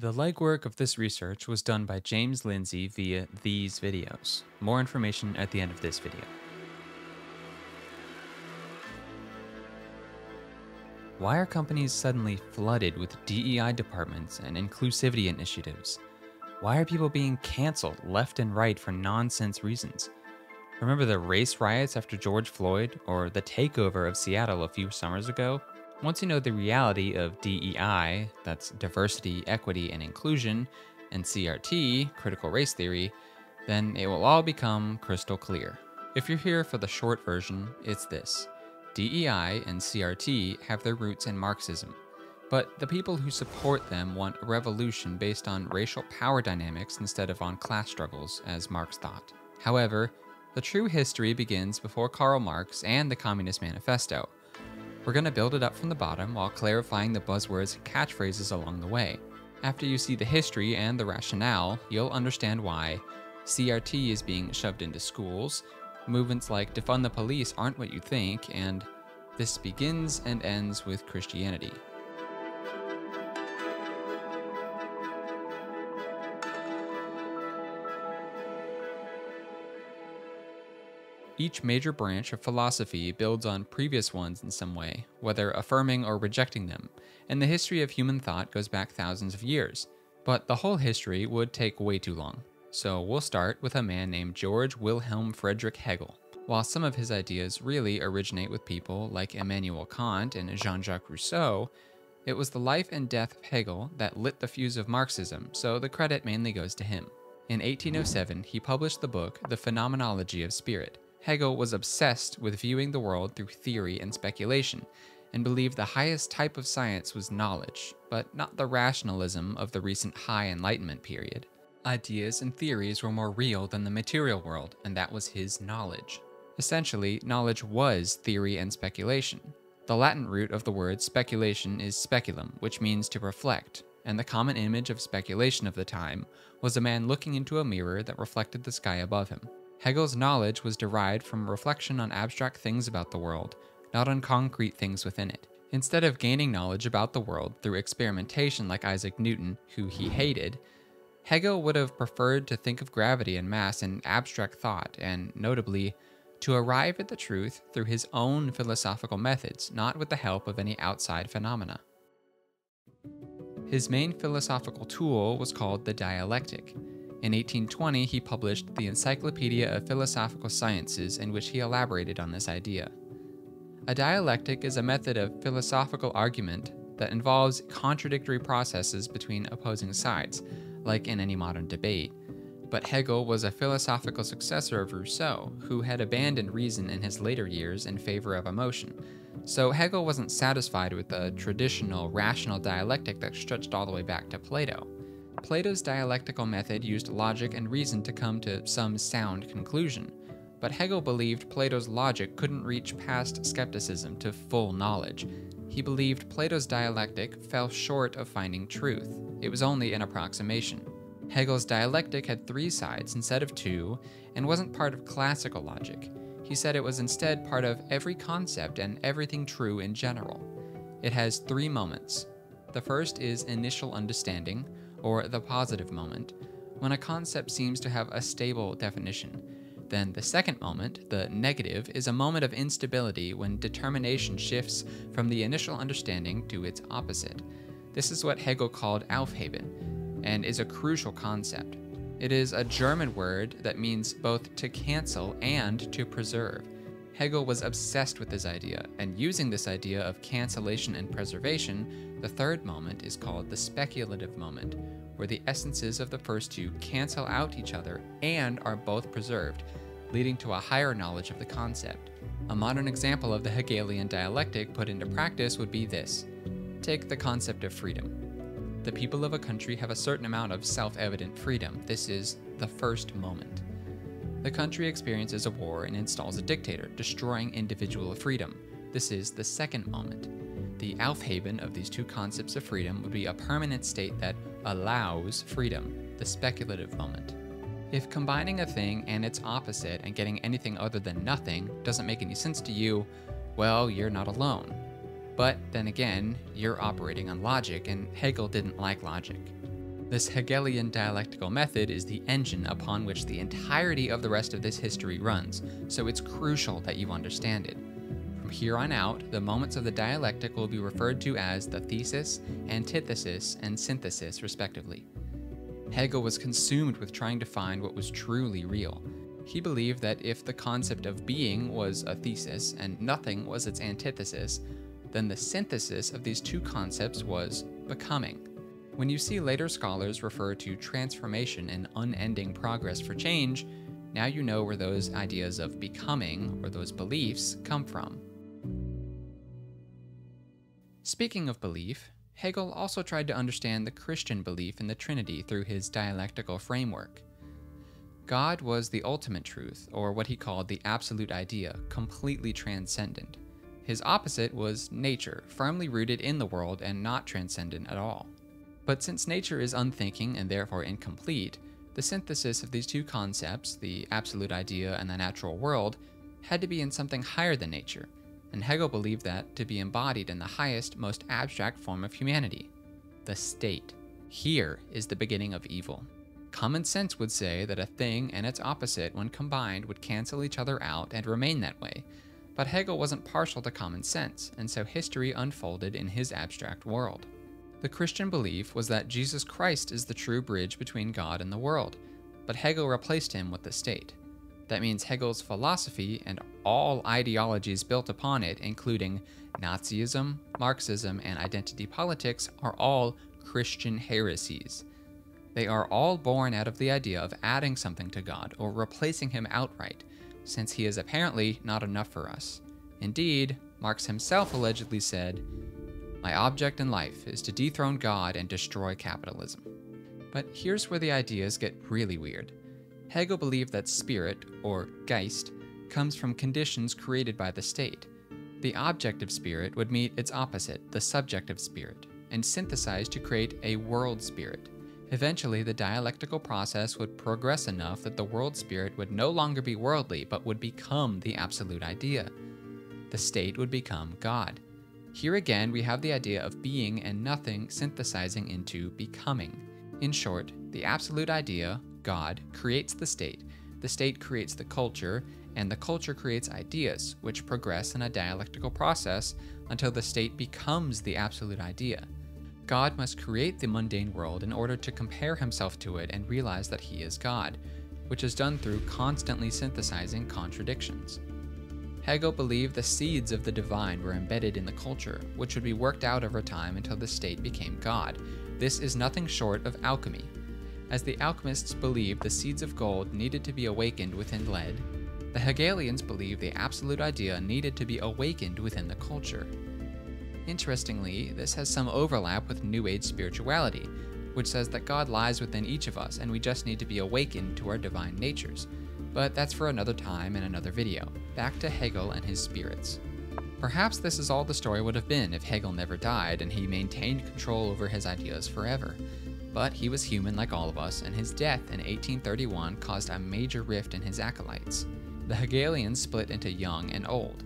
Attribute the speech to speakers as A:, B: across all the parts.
A: The legwork of this research was done by James Lindsay via these videos. More information at the end of this video. Why are companies suddenly flooded with DEI departments and inclusivity initiatives? Why are people being canceled left and right for nonsense reasons? Remember the race riots after George Floyd or the takeover of Seattle a few summers ago? Once you know the reality of DEI, that's diversity, equity, and inclusion, and CRT, critical race theory, then it will all become crystal clear. If you're here for the short version, it's this DEI and CRT have their roots in Marxism, but the people who support them want a revolution based on racial power dynamics instead of on class struggles, as Marx thought. However, the true history begins before Karl Marx and the Communist Manifesto. We're going to build it up from the bottom while clarifying the buzzwords and catchphrases along the way. After you see the history and the rationale, you'll understand why CRT is being shoved into schools, Movements like defund the police aren't what you think, and this begins and ends with Christianity. Each major branch of philosophy builds on previous ones in some way, whether affirming or rejecting them, and the history of human thought goes back thousands of years. But the whole history would take way too long. So we'll start with a man named George Wilhelm Friedrich Hegel. While some of his ideas really originate with people like Immanuel Kant and Jean Jacques Rousseau, it was the life and death of Hegel that lit the fuse of Marxism, so the credit mainly goes to him. In 1807, he published the book The Phenomenology of Spirit. Hegel was obsessed with viewing the world through theory and speculation, and believed the highest type of science was knowledge, but not the rationalism of the recent High Enlightenment period. Ideas and theories were more real than the material world, and that was his knowledge. Essentially, knowledge was theory and speculation. The Latin root of the word speculation is speculum, which means to reflect, and the common image of speculation of the time was a man looking into a mirror that reflected the sky above him. Hegel's knowledge was derived from reflection on abstract things about the world, not on concrete things within it. Instead of gaining knowledge about the world through experimentation like Isaac Newton, who he hated, Hegel would have preferred to think of gravity and mass in abstract thought, and notably, to arrive at the truth through his own philosophical methods, not with the help of any outside phenomena. His main philosophical tool was called the dialectic. In 1820, he published the Encyclopedia of Philosophical Sciences, in which he elaborated on this idea. A dialectic is a method of philosophical argument that involves contradictory processes between opposing sides, like in any modern debate. But Hegel was a philosophical successor of Rousseau, who had abandoned reason in his later years in favor of emotion. So Hegel wasn't satisfied with the traditional rational dialectic that stretched all the way back to Plato. Plato's dialectical method used logic and reason to come to some sound conclusion, but Hegel believed Plato's logic couldn't reach past skepticism to full knowledge. He believed Plato's dialectic fell short of finding truth. It was only an approximation. Hegel's dialectic had three sides instead of two and wasn't part of classical logic. He said it was instead part of every concept and everything true in general. It has three moments. The first is initial understanding, or the positive moment, when a concept seems to have a stable definition. Then the second moment, the negative, is a moment of instability when determination shifts from the initial understanding to its opposite. This is what Hegel called Aufheben, and is a crucial concept. It is a German word that means both to cancel and to preserve. Hegel was obsessed with this idea, and using this idea of cancellation and preservation, the third moment is called the speculative moment, where the essences of the first two cancel out each other and are both preserved, leading to a higher knowledge of the concept. A modern example of the Hegelian dialectic put into practice would be this. Take the concept of freedom. The people of a country have a certain amount of self evident freedom. This is the first moment. The country experiences a war and installs a dictator, destroying individual freedom. This is the second moment. The Aufheben of these two concepts of freedom would be a permanent state that allows freedom, the speculative moment. If combining a thing and its opposite and getting anything other than nothing doesn't make any sense to you, well, you're not alone. But then again, you're operating on logic, and Hegel didn't like logic. This Hegelian dialectical method is the engine upon which the entirety of the rest of this history runs, so it's crucial that you understand it. From here on out, the moments of the dialectic will be referred to as the thesis, antithesis, and synthesis, respectively. Hegel was consumed with trying to find what was truly real. He believed that if the concept of being was a thesis and nothing was its antithesis, then the synthesis of these two concepts was becoming. When you see later scholars refer to transformation and unending progress for change, now you know where those ideas of becoming, or those beliefs, come from. Speaking of belief, Hegel also tried to understand the Christian belief in the Trinity through his dialectical framework. God was the ultimate truth, or what he called the absolute idea, completely transcendent. His opposite was nature, firmly rooted in the world and not transcendent at all. But since nature is unthinking and therefore incomplete, the synthesis of these two concepts, the absolute idea and the natural world, had to be in something higher than nature, and Hegel believed that to be embodied in the highest, most abstract form of humanity the state. Here is the beginning of evil. Common sense would say that a thing and its opposite, when combined, would cancel each other out and remain that way. But Hegel wasn't partial to common sense, and so history unfolded in his abstract world. The Christian belief was that Jesus Christ is the true bridge between God and the world, but Hegel replaced him with the state. That means Hegel's philosophy and all ideologies built upon it, including Nazism, Marxism, and identity politics, are all Christian heresies. They are all born out of the idea of adding something to God or replacing him outright, since he is apparently not enough for us. Indeed, Marx himself allegedly said, my object in life is to dethrone God and destroy capitalism. But here's where the ideas get really weird. Hegel believed that spirit, or Geist, comes from conditions created by the state. The objective spirit would meet its opposite, the subjective spirit, and synthesize to create a world spirit. Eventually, the dialectical process would progress enough that the world spirit would no longer be worldly, but would become the absolute idea. The state would become God. Here again, we have the idea of being and nothing synthesizing into becoming. In short, the absolute idea, God, creates the state, the state creates the culture, and the culture creates ideas, which progress in a dialectical process until the state becomes the absolute idea. God must create the mundane world in order to compare himself to it and realize that he is God, which is done through constantly synthesizing contradictions. Hegel believed the seeds of the divine were embedded in the culture, which would be worked out over time until the state became God. This is nothing short of alchemy. As the alchemists believed the seeds of gold needed to be awakened within lead, the Hegelians believed the absolute idea needed to be awakened within the culture. Interestingly, this has some overlap with New Age spirituality, which says that God lies within each of us and we just need to be awakened to our divine natures. But that's for another time and another video. Back to Hegel and his spirits. Perhaps this is all the story would have been if Hegel never died and he maintained control over his ideas forever. But he was human like all of us, and his death in 1831 caused a major rift in his acolytes. The Hegelians split into young and old.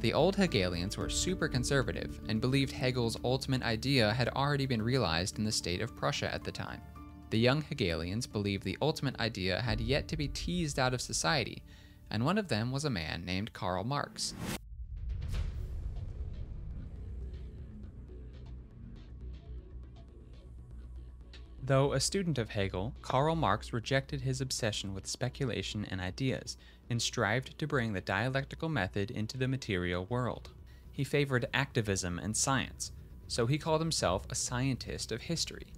A: The old Hegelians were super conservative and believed Hegel's ultimate idea had already been realized in the state of Prussia at the time. The young Hegelians believed the ultimate idea had yet to be teased out of society, and one of them was a man named Karl Marx. Though a student of Hegel, Karl Marx rejected his obsession with speculation and ideas and strived to bring the dialectical method into the material world. He favored activism and science, so he called himself a scientist of history.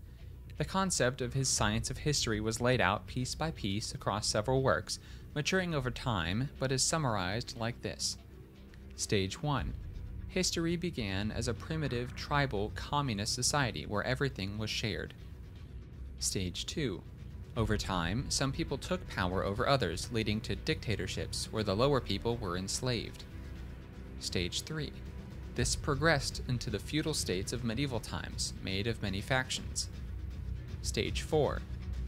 A: The concept of his science of history was laid out piece by piece across several works, maturing over time, but is summarized like this Stage 1 History began as a primitive, tribal, communist society where everything was shared. Stage 2 Over time, some people took power over others, leading to dictatorships where the lower people were enslaved. Stage 3 This progressed into the feudal states of medieval times, made of many factions. Stage 4.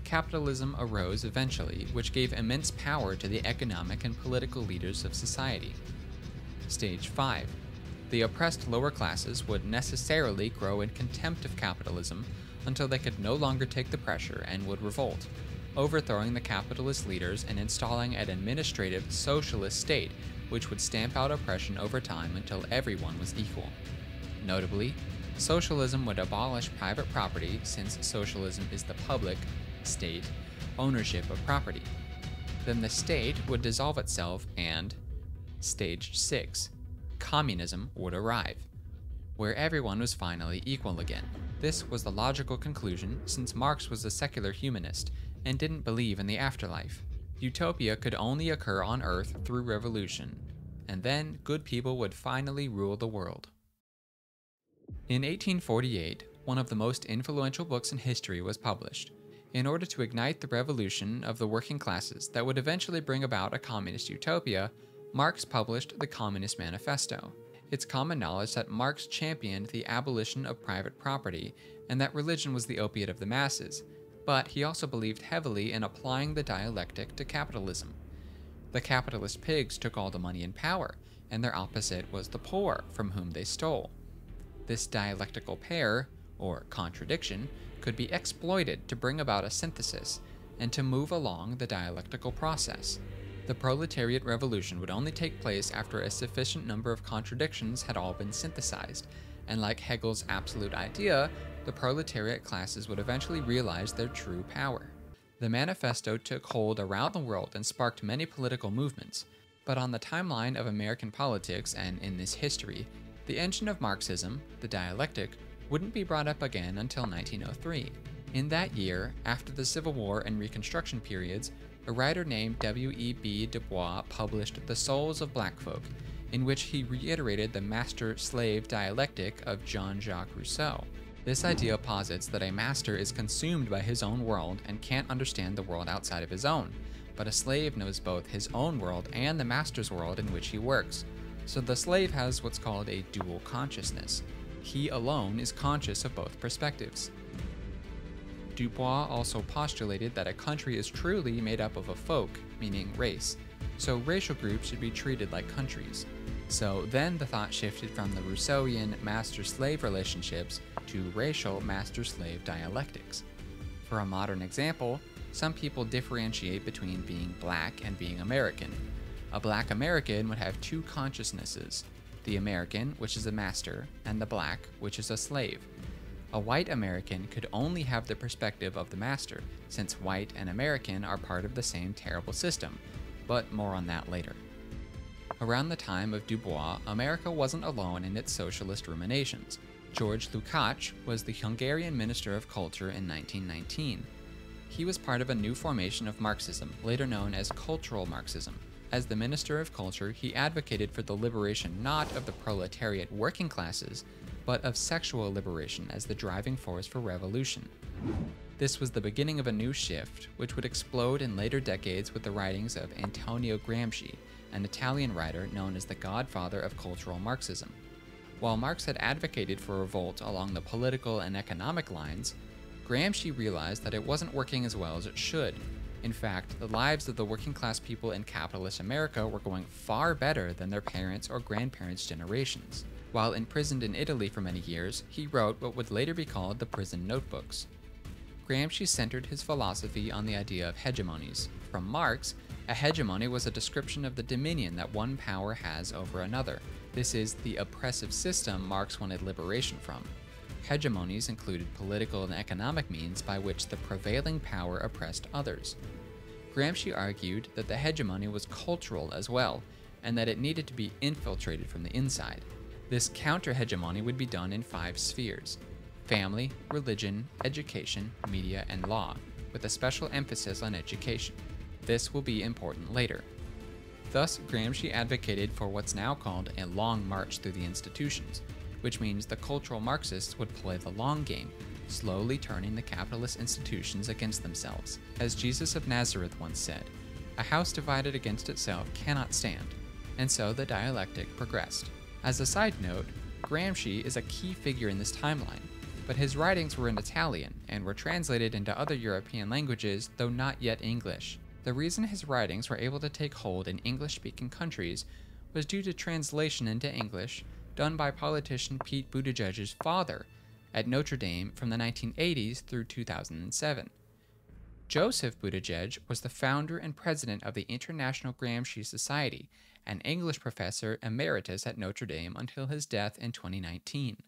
A: Capitalism arose eventually, which gave immense power to the economic and political leaders of society. Stage 5. The oppressed lower classes would necessarily grow in contempt of capitalism until they could no longer take the pressure and would revolt, overthrowing the capitalist leaders and installing an administrative socialist state which would stamp out oppression over time until everyone was equal. Notably, socialism would abolish private property since socialism is the public, state, ownership of property. Then the state would dissolve itself and, stage 6, communism would arrive, where everyone was finally equal again. This was the logical conclusion since Marx was a secular humanist and didn't believe in the afterlife. Utopia could only occur on Earth through revolution, and then good people would finally rule the world. In 1848, one of the most influential books in history was published, in order to ignite the revolution of the working classes that would eventually bring about a communist utopia, Marx published the Communist Manifesto. It's common knowledge that Marx championed the abolition of private property and that religion was the opiate of the masses, but he also believed heavily in applying the dialectic to capitalism. The capitalist pigs took all the money and power, and their opposite was the poor, from whom they stole. This dialectical pair, or contradiction, could be exploited to bring about a synthesis and to move along the dialectical process. The proletariat revolution would only take place after a sufficient number of contradictions had all been synthesized, and like Hegel's absolute idea, the proletariat classes would eventually realize their true power. The manifesto took hold around the world and sparked many political movements, but on the timeline of American politics and in this history, the engine of Marxism, the dialectic, wouldn't be brought up again until 1903. In that year, after the Civil War and Reconstruction periods, a writer named W.E.B. Du Bois published The Souls of Black Folk, in which he reiterated the master slave dialectic of Jean Jacques Rousseau. This idea posits that a master is consumed by his own world and can't understand the world outside of his own, but a slave knows both his own world and the master's world in which he works. So the slave has what's called a dual consciousness. He alone is conscious of both perspectives. Du Bois also postulated that a country is truly made up of a folk, meaning race, so racial groups should be treated like countries. So then the thought shifted from the Rousseauian master slave relationships to racial master slave dialectics. For a modern example, some people differentiate between being black and being American. A black American would have two consciousnesses the American, which is a master, and the black, which is a slave. A white American could only have the perspective of the master, since white and American are part of the same terrible system, but more on that later. Around the time of Dubois, America wasn't alone in its socialist ruminations. George Lukács was the Hungarian Minister of Culture in 1919. He was part of a new formation of Marxism, later known as Cultural Marxism. As the Minister of Culture, he advocated for the liberation not of the proletariat working classes, but of sexual liberation as the driving force for revolution. This was the beginning of a new shift, which would explode in later decades with the writings of Antonio Gramsci, an Italian writer known as the godfather of cultural Marxism. While Marx had advocated for revolt along the political and economic lines, Gramsci realized that it wasn't working as well as it should. In fact, the lives of the working class people in capitalist America were going far better than their parents' or grandparents' generations. While imprisoned in Italy for many years, he wrote what would later be called the Prison Notebooks. Gramsci centered his philosophy on the idea of hegemonies. From Marx, a hegemony was a description of the dominion that one power has over another. This is the oppressive system Marx wanted liberation from. Hegemonies included political and economic means by which the prevailing power oppressed others. Gramsci argued that the hegemony was cultural as well, and that it needed to be infiltrated from the inside. This counter hegemony would be done in five spheres family, religion, education, media, and law, with a special emphasis on education. This will be important later. Thus, Gramsci advocated for what's now called a long march through the institutions, which means the cultural Marxists would play the long game, slowly turning the capitalist institutions against themselves. As Jesus of Nazareth once said, a house divided against itself cannot stand, and so the dialectic progressed. As a side note, Gramsci is a key figure in this timeline, but his writings were in Italian and were translated into other European languages, though not yet English. The reason his writings were able to take hold in English speaking countries was due to translation into English done by politician Pete Buttigieg's father, at Notre Dame from the 1980s through 2007. Joseph Buttigieg was the founder and president of the International Gramsci Society, an English professor emeritus at Notre Dame until his death in 2019.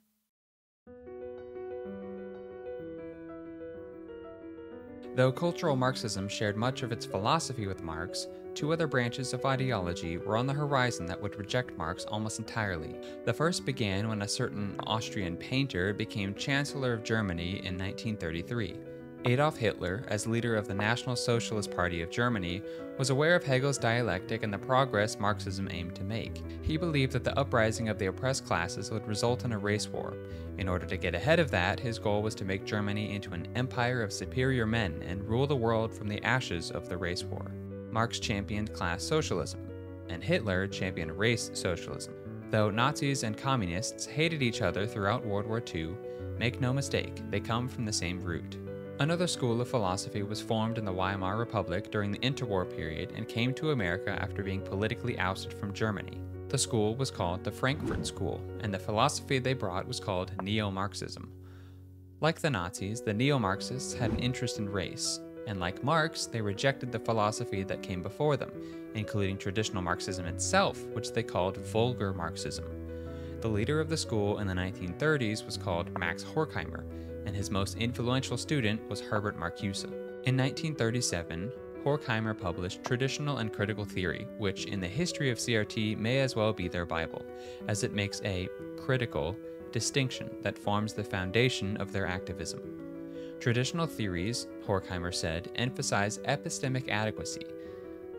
A: Though cultural Marxism shared much of its philosophy with Marx, two other branches of ideology were on the horizon that would reject Marx almost entirely. The first began when a certain Austrian painter became Chancellor of Germany in 1933. Adolf Hitler, as leader of the National Socialist Party of Germany, was aware of Hegel's dialectic and the progress Marxism aimed to make. He believed that the uprising of the oppressed classes would result in a race war. In order to get ahead of that, his goal was to make Germany into an empire of superior men and rule the world from the ashes of the race war. Marx championed class socialism, and Hitler championed race socialism. Though Nazis and communists hated each other throughout World War II, make no mistake, they come from the same root. Another school of philosophy was formed in the Weimar Republic during the interwar period and came to America after being politically ousted from Germany. The school was called the Frankfurt School, and the philosophy they brought was called Neo Marxism. Like the Nazis, the Neo Marxists had an interest in race, and like Marx, they rejected the philosophy that came before them, including traditional Marxism itself, which they called vulgar Marxism. The leader of the school in the 1930s was called Max Horkheimer, and his most influential student was Herbert Marcuse. In 1937, Horkheimer published Traditional and Critical Theory, which in the history of CRT may as well be their Bible, as it makes a critical distinction that forms the foundation of their activism. Traditional theories, Horkheimer said, emphasize epistemic adequacy.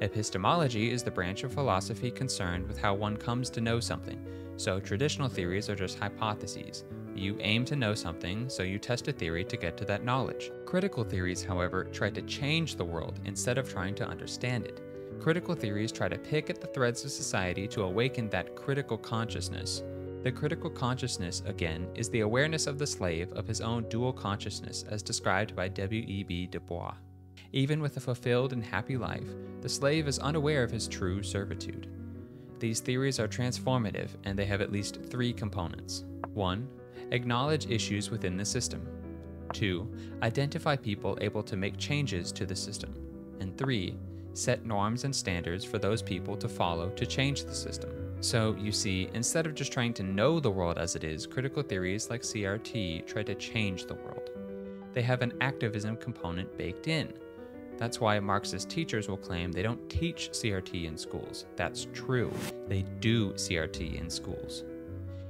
A: Epistemology is the branch of philosophy concerned with how one comes to know something, so traditional theories are just hypotheses, you aim to know something, so you test a theory to get to that knowledge. Critical theories, however, try to change the world instead of trying to understand it. Critical theories try to pick at the threads of society to awaken that critical consciousness. The critical consciousness, again, is the awareness of the slave of his own dual consciousness as described by W.E.B. Du Bois. Even with a fulfilled and happy life, the slave is unaware of his true servitude. These theories are transformative and they have at least three components. 1 acknowledge issues within the system. 2. Identify people able to make changes to the system. And 3. Set norms and standards for those people to follow to change the system. So, you see, instead of just trying to know the world as it is, critical theories like CRT try to change the world. They have an activism component baked in. That's why Marxist teachers will claim they don't teach CRT in schools. That's true. They do CRT in schools.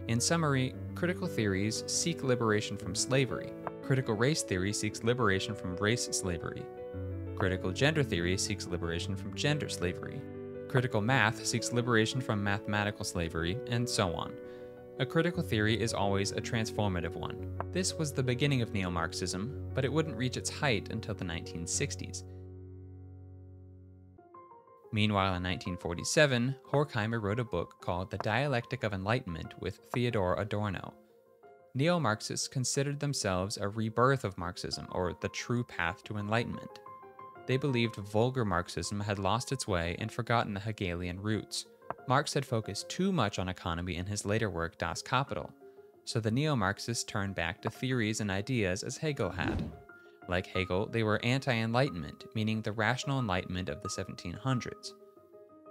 A: In summary, critical theories seek liberation from slavery. Critical race theory seeks liberation from race slavery. Critical gender theory seeks liberation from gender slavery. Critical math seeks liberation from mathematical slavery, and so on. A critical theory is always a transformative one. This was the beginning of neo Marxism, but it wouldn't reach its height until the 1960s. Meanwhile, in 1947, Horkheimer wrote a book called The Dialectic of Enlightenment with Theodor Adorno. Neo Marxists considered themselves a rebirth of Marxism, or the true path to enlightenment. They believed vulgar Marxism had lost its way and forgotten the Hegelian roots. Marx had focused too much on economy in his later work Das Kapital, so the neo Marxists turned back to theories and ideas as Hegel had. Like Hegel, they were anti Enlightenment, meaning the rational Enlightenment of the 1700s.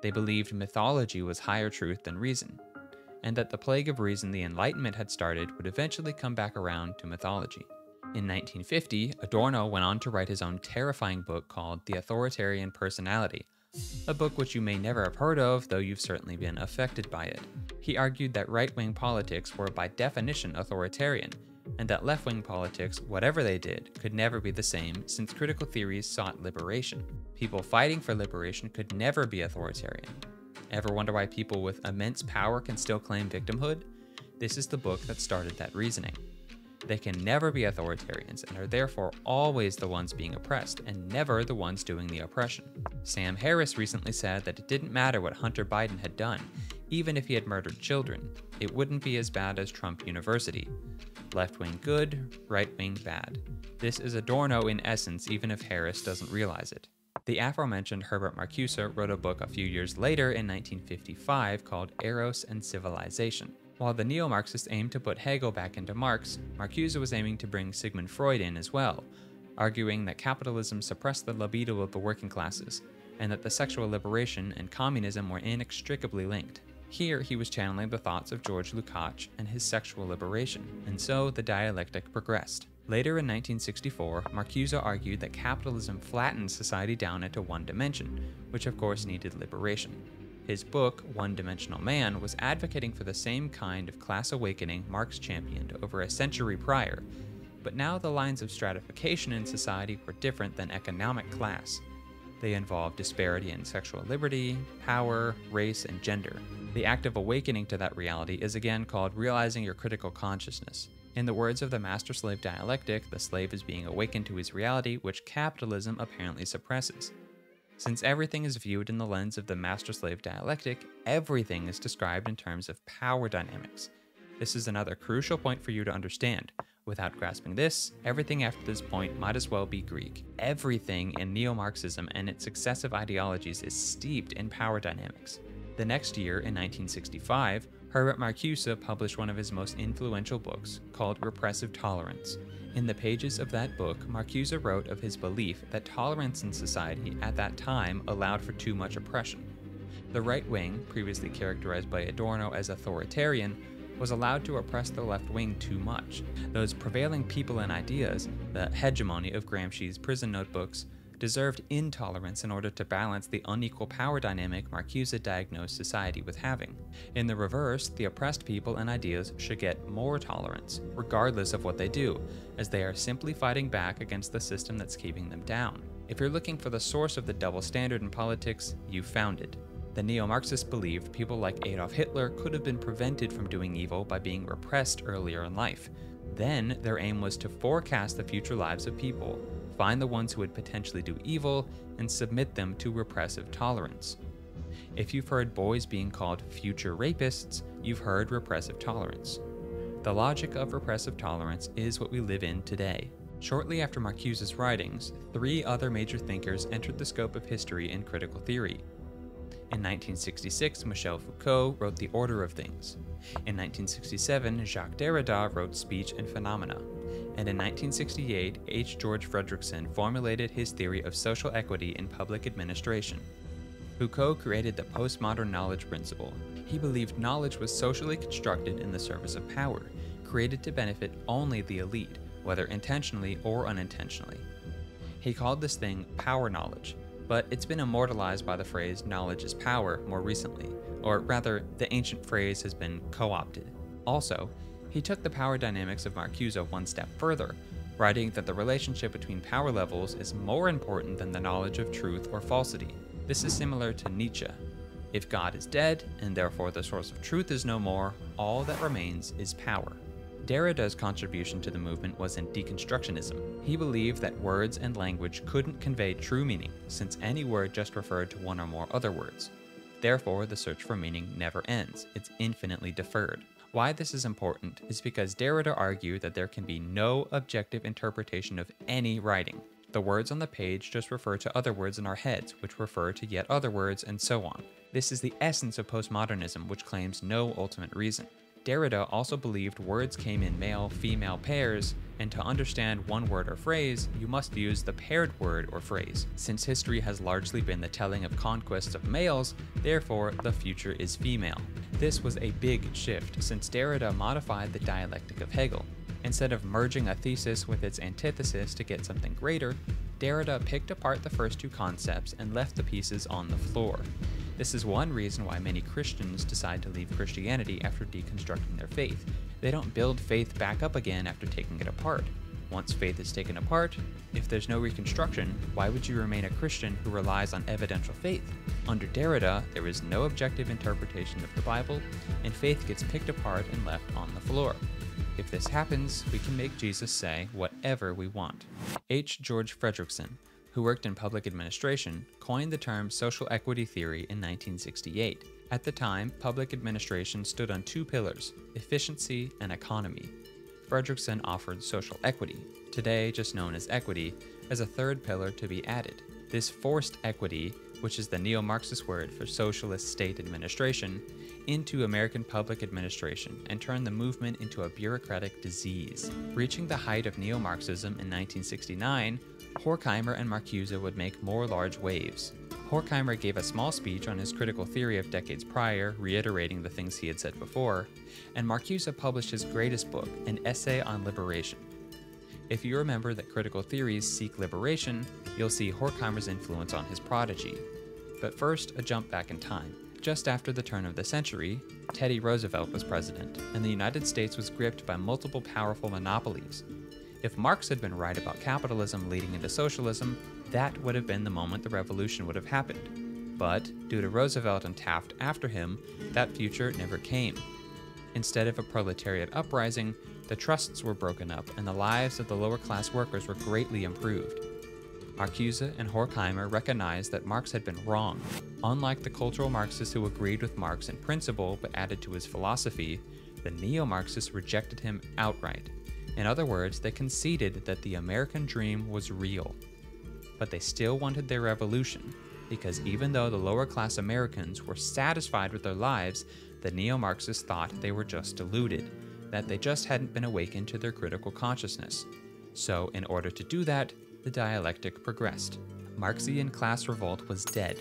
A: They believed mythology was higher truth than reason, and that the plague of reason the Enlightenment had started would eventually come back around to mythology. In 1950, Adorno went on to write his own terrifying book called The Authoritarian Personality, a book which you may never have heard of, though you've certainly been affected by it. He argued that right wing politics were by definition authoritarian, and that left wing politics, whatever they did, could never be the same since critical theories sought liberation. People fighting for liberation could never be authoritarian. Ever wonder why people with immense power can still claim victimhood? This is the book that started that reasoning. They can never be authoritarians and are therefore always the ones being oppressed and never the ones doing the oppression. Sam Harris recently said that it didn't matter what Hunter Biden had done, even if he had murdered children, it wouldn't be as bad as Trump University. Left wing good, right wing bad. This is Adorno in essence, even if Harris doesn't realize it. The aforementioned Herbert Marcuse wrote a book a few years later in 1955 called Eros and Civilization. While the neo Marxists aimed to put Hegel back into Marx, Marcuse was aiming to bring Sigmund Freud in as well, arguing that capitalism suppressed the libido of the working classes, and that the sexual liberation and communism were inextricably linked. Here, he was channeling the thoughts of George Lukács and his sexual liberation, and so the dialectic progressed. Later in 1964, Marcuse argued that capitalism flattened society down into one dimension, which of course needed liberation. His book, One Dimensional Man, was advocating for the same kind of class awakening Marx championed over a century prior, but now the lines of stratification in society were different than economic class. They involved disparity in sexual liberty, power, race, and gender. The act of awakening to that reality is again called realizing your critical consciousness. In the words of the master slave dialectic, the slave is being awakened to his reality, which capitalism apparently suppresses. Since everything is viewed in the lens of the master slave dialectic, everything is described in terms of power dynamics. This is another crucial point for you to understand. Without grasping this, everything after this point might as well be Greek. Everything in neo Marxism and its successive ideologies is steeped in power dynamics. The next year, in 1965, Herbert Marcuse published one of his most influential books, called Repressive Tolerance. In the pages of that book, Marcuse wrote of his belief that tolerance in society at that time allowed for too much oppression. The right wing, previously characterized by Adorno as authoritarian, was allowed to oppress the left wing too much. Those prevailing people and ideas, the hegemony of Gramsci's prison notebooks, deserved intolerance in order to balance the unequal power dynamic Marcuse diagnosed society with having. In the reverse, the oppressed people and ideas should get more tolerance, regardless of what they do, as they are simply fighting back against the system that's keeping them down. If you're looking for the source of the double standard in politics, you found it. The neo Marxists believed people like Adolf Hitler could have been prevented from doing evil by being repressed earlier in life. Then, their aim was to forecast the future lives of people, find the ones who would potentially do evil, and submit them to repressive tolerance. If you've heard boys being called future rapists, you've heard repressive tolerance. The logic of repressive tolerance is what we live in today. Shortly after Marcuse's writings, three other major thinkers entered the scope of history and critical theory in 1966, Michel Foucault wrote The Order of Things. In 1967, Jacques Derrida wrote Speech and Phenomena. And in 1968, H. George Frederickson formulated his theory of social equity in public administration. Foucault created the postmodern knowledge principle. He believed knowledge was socially constructed in the service of power, created to benefit only the elite, whether intentionally or unintentionally. He called this thing power knowledge, but it's been immortalized by the phrase knowledge is power more recently, or rather, the ancient phrase has been co opted. Also, he took the power dynamics of Marcuse one step further, writing that the relationship between power levels is more important than the knowledge of truth or falsity. This is similar to Nietzsche. If God is dead, and therefore the source of truth is no more, all that remains is power. Derrida's contribution to the movement was in deconstructionism. He believed that words and language couldn't convey true meaning, since any word just referred to one or more other words. Therefore, the search for meaning never ends, it's infinitely deferred. Why this is important is because Derrida argued that there can be no objective interpretation of any writing. The words on the page just refer to other words in our heads, which refer to yet other words, and so on. This is the essence of postmodernism, which claims no ultimate reason. Derrida also believed words came in male female pairs, and to understand one word or phrase, you must use the paired word or phrase. Since history has largely been the telling of conquests of males, therefore the future is female. This was a big shift since Derrida modified the dialectic of Hegel. Instead of merging a thesis with its antithesis to get something greater, Derrida picked apart the first two concepts and left the pieces on the floor. This is one reason why many Christians decide to leave Christianity after deconstructing their faith. They don't build faith back up again after taking it apart. Once faith is taken apart, if there's no reconstruction, why would you remain a Christian who relies on evidential faith? Under Derrida, there is no objective interpretation of the Bible, and faith gets picked apart and left on the floor. If this happens, we can make Jesus say whatever we want. H. George Frederickson, who worked in public administration, coined the term social equity theory in 1968. At the time, public administration stood on two pillars efficiency and economy. Frederickson offered social equity, today just known as equity, as a third pillar to be added. This forced equity which is the neo Marxist word for socialist state administration, into American public administration and turned the movement into a bureaucratic disease. Reaching the height of neo Marxism in 1969, Horkheimer and Marcuse would make more large waves. Horkheimer gave a small speech on his critical theory of decades prior, reiterating the things he had said before, and Marcuse published his greatest book, an essay on liberation. If you remember that critical theories seek liberation, you'll see Horkheimer's influence on his prodigy. But first, a jump back in time. Just after the turn of the century, Teddy Roosevelt was president, and the United States was gripped by multiple powerful monopolies. If Marx had been right about capitalism leading into socialism, that would have been the moment the revolution would have happened. But, due to Roosevelt and Taft after him, that future never came. Instead of a proletariat uprising, the trusts were broken up and the lives of the lower class workers were greatly improved. Marcuse and Horkheimer recognized that Marx had been wrong. Unlike the cultural Marxists who agreed with Marx in principle but added to his philosophy, the neo Marxists rejected him outright. In other words, they conceded that the American dream was real. But they still wanted their revolution, because even though the lower class Americans were satisfied with their lives, the neo Marxists thought they were just deluded that they just hadn't been awakened to their critical consciousness. So, in order to do that, the dialectic progressed. Marxian class revolt was dead.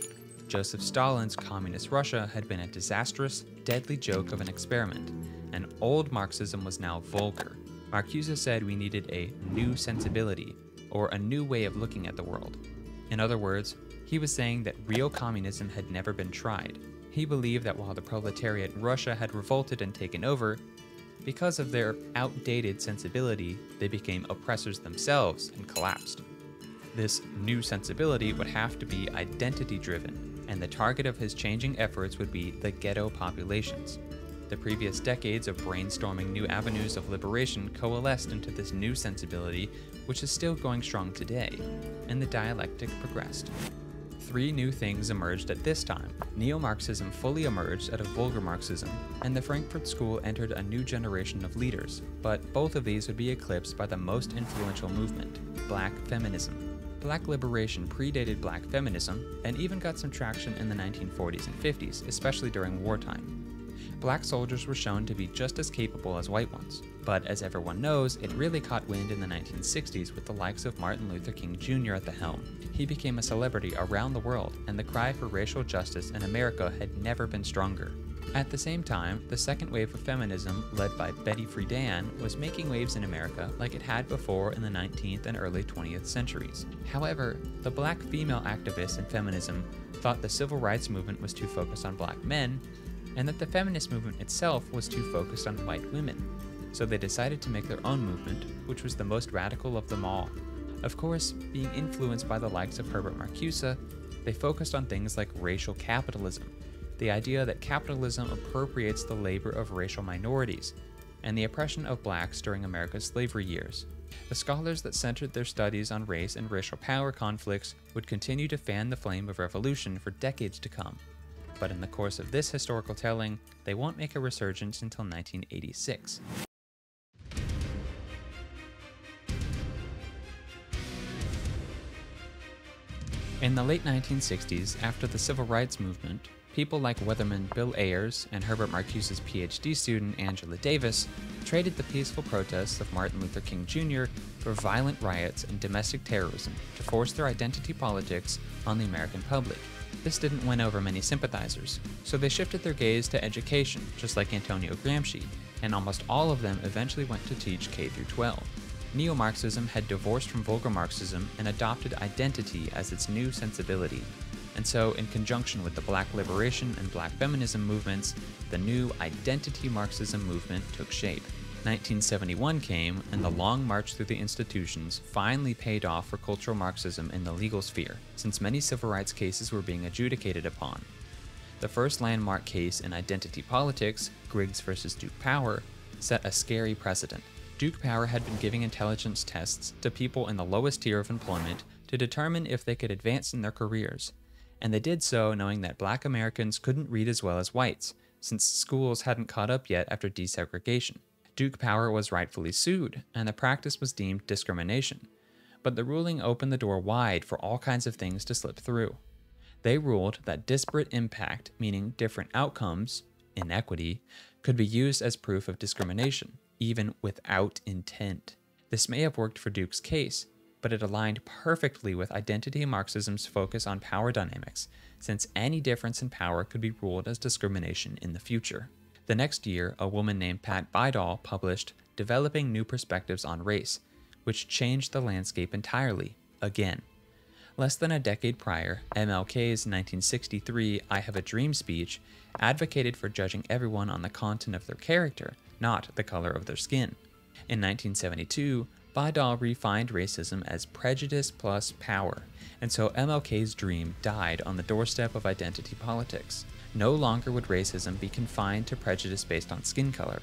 A: Joseph Stalin's communist Russia had been a disastrous, deadly joke of an experiment, and old Marxism was now vulgar. Marcuse said we needed a new sensibility, or a new way of looking at the world. In other words, he was saying that real communism had never been tried. He believed that while the proletariat in Russia had revolted and taken over, because of their outdated sensibility, they became oppressors themselves and collapsed. This new sensibility would have to be identity driven, and the target of his changing efforts would be the ghetto populations. The previous decades of brainstorming new avenues of liberation coalesced into this new sensibility, which is still going strong today, and the dialectic progressed three new things emerged at this time. Neo Marxism fully emerged out of vulgar Marxism, and the Frankfurt School entered a new generation of leaders, but both of these would be eclipsed by the most influential movement black feminism. Black liberation predated black feminism and even got some traction in the 1940s and 50s, especially during wartime black soldiers were shown to be just as capable as white ones. But as everyone knows, it really caught wind in the 1960s with the likes of Martin Luther King Jr. at the helm. He became a celebrity around the world, and the cry for racial justice in America had never been stronger. At the same time, the second wave of feminism, led by Betty Friedan, was making waves in America like it had before in the 19th and early 20th centuries. However, the black female activists in feminism thought the civil rights movement was too focused on black men, and that the feminist movement itself was too focused on white women, so they decided to make their own movement, which was the most radical of them all. Of course, being influenced by the likes of Herbert Marcuse, they focused on things like racial capitalism, the idea that capitalism appropriates the labor of racial minorities, and the oppression of blacks during America's slavery years. The scholars that centered their studies on race and racial power conflicts would continue to fan the flame of revolution for decades to come but in the course of this historical telling, they won't make a resurgence until 1986. In the late 1960s, after the civil rights movement, people like Weatherman Bill Ayers and Herbert Marcuse's PhD student Angela Davis traded the peaceful protests of Martin Luther King Jr. for violent riots and domestic terrorism to force their identity politics on the American public. This didn't win over many sympathizers, so they shifted their gaze to education, just like Antonio Gramsci, and almost all of them eventually went to teach K 12. Neo Marxism had divorced from vulgar Marxism and adopted identity as its new sensibility. And so, in conjunction with the black liberation and black feminism movements, the new identity Marxism movement took shape. 1971 came, and the long march through the institutions finally paid off for cultural Marxism in the legal sphere, since many civil rights cases were being adjudicated upon. The first landmark case in identity politics, Griggs versus Duke Power, set a scary precedent. Duke Power had been giving intelligence tests to people in the lowest tier of employment to determine if they could advance in their careers, and they did so knowing that black Americans couldn't read as well as whites, since schools hadn't caught up yet after desegregation. Duke Power was rightfully sued, and the practice was deemed discrimination. But the ruling opened the door wide for all kinds of things to slip through. They ruled that disparate impact, meaning different outcomes, inequity, could be used as proof of discrimination, even without intent. This may have worked for Duke's case, but it aligned perfectly with identity Marxism's focus on power dynamics, since any difference in power could be ruled as discrimination in the future. The next year, a woman named Pat Bidol published Developing New Perspectives on Race, which changed the landscape entirely, again. Less than a decade prior, MLK's 1963 I Have a Dream speech advocated for judging everyone on the content of their character, not the color of their skin. In 1972, Bidol refined racism as prejudice plus power, and so MLK's dream died on the doorstep of identity politics. No longer would racism be confined to prejudice based on skin color.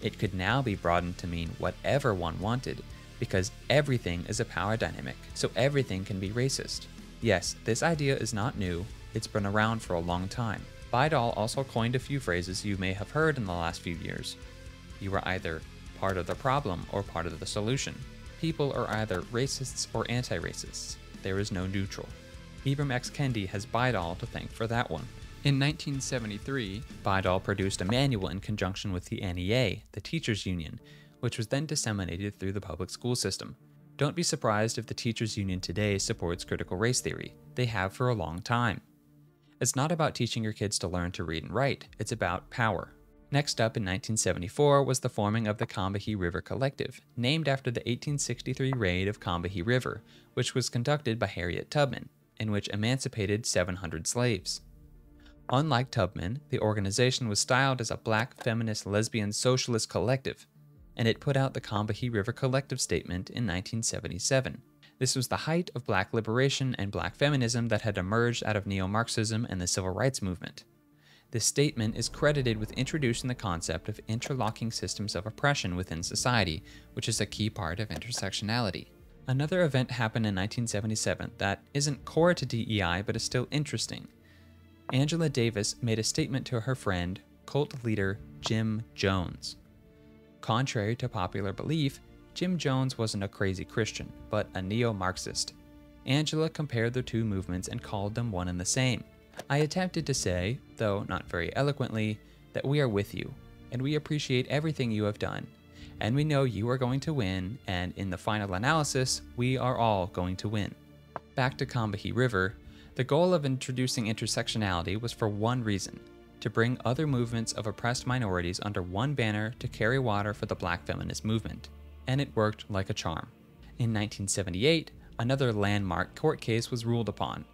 A: It could now be broadened to mean whatever one wanted, because everything is a power dynamic, so everything can be racist. Yes, this idea is not new, it's been around for a long time. Bidol also coined a few phrases you may have heard in the last few years. You are either part of the problem or part of the solution. People are either racists or anti racists. There is no neutral. Ibram X. Kendi has Bidol to thank for that one. In 1973, Bidol produced a manual in conjunction with the NEA, the teachers' union, which was then disseminated through the public school system. Don't be surprised if the teachers' union today supports critical race theory. They have for a long time. It's not about teaching your kids to learn to read and write, it's about power. Next up in 1974 was the forming of the Combahee River Collective, named after the 1863 raid of Combahee River, which was conducted by Harriet Tubman, in which emancipated 700 slaves. Unlike Tubman, the organization was styled as a black feminist lesbian socialist collective, and it put out the Combahee River Collective Statement in 1977. This was the height of black liberation and black feminism that had emerged out of neo Marxism and the civil rights movement. This statement is credited with introducing the concept of interlocking systems of oppression within society, which is a key part of intersectionality. Another event happened in 1977 that isn't core to DEI but is still interesting. Angela Davis made a statement to her friend, cult leader Jim Jones. Contrary to popular belief, Jim Jones wasn't a crazy Christian, but a neo Marxist. Angela compared the two movements and called them one and the same. I attempted to say, though not very eloquently, that we are with you, and we appreciate everything you have done, and we know you are going to win, and in the final analysis, we are all going to win. Back to Combahee River, the goal of introducing intersectionality was for one reason to bring other movements of oppressed minorities under one banner to carry water for the black feminist movement. And it worked like a charm. In 1978, another landmark court case was ruled upon,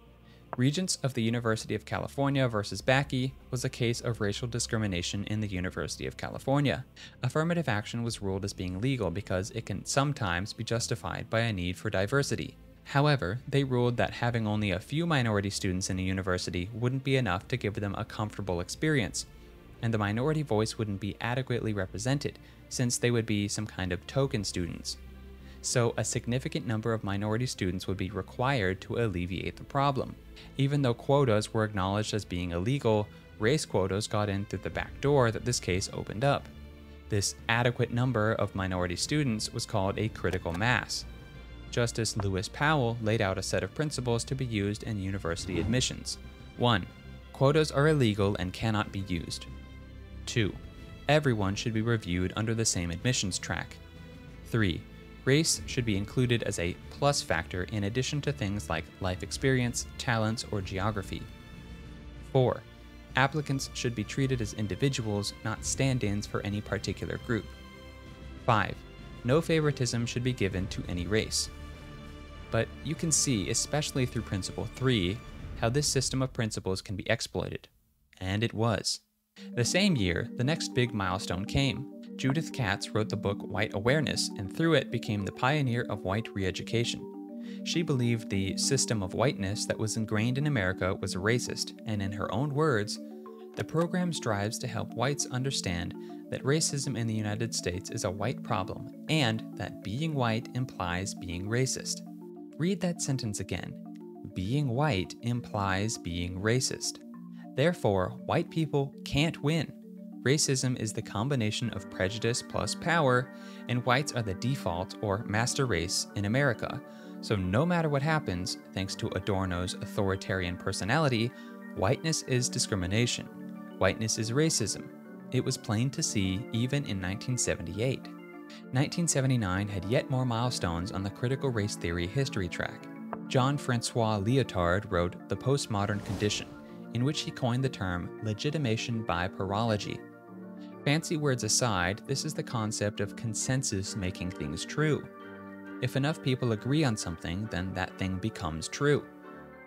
A: Regents of the University of California versus Bakke was a case of racial discrimination in the University of California. Affirmative action was ruled as being legal because it can sometimes be justified by a need for diversity. However, they ruled that having only a few minority students in a university wouldn't be enough to give them a comfortable experience, and the minority voice wouldn't be adequately represented, since they would be some kind of token students. So, a significant number of minority students would be required to alleviate the problem. Even though quotas were acknowledged as being illegal, race quotas got in through the back door that this case opened up. This adequate number of minority students was called a critical mass. Justice Lewis Powell laid out a set of principles to be used in university admissions. 1. Quotas are illegal and cannot be used. 2. Everyone should be reviewed under the same admissions track. 3. Race should be included as a plus factor in addition to things like life experience, talents, or geography. 4. Applicants should be treated as individuals, not stand ins for any particular group. 5. No favoritism should be given to any race. But you can see, especially through Principle 3, how this system of principles can be exploited. And it was. The same year, the next big milestone came Judith Katz wrote the book White Awareness and through it became the pioneer of white re education. She believed the system of whiteness that was ingrained in America was racist, and in her own words, the program strives to help whites understand that racism in the United States is a white problem and that being white implies being racist. Read that sentence again. Being white implies being racist. Therefore, white people can't win racism is the combination of prejudice plus power, and whites are the default or master race in America. So, no matter what happens, thanks to Adorno's authoritarian personality, whiteness is discrimination. Whiteness is racism. It was plain to see even in 1978. 1979 had yet more milestones on the critical race theory history track. John Francois Lyotard wrote The Postmodern Condition, in which he coined the term legitimation by paralogy. Fancy words aside, this is the concept of consensus making things true. If enough people agree on something, then that thing becomes true.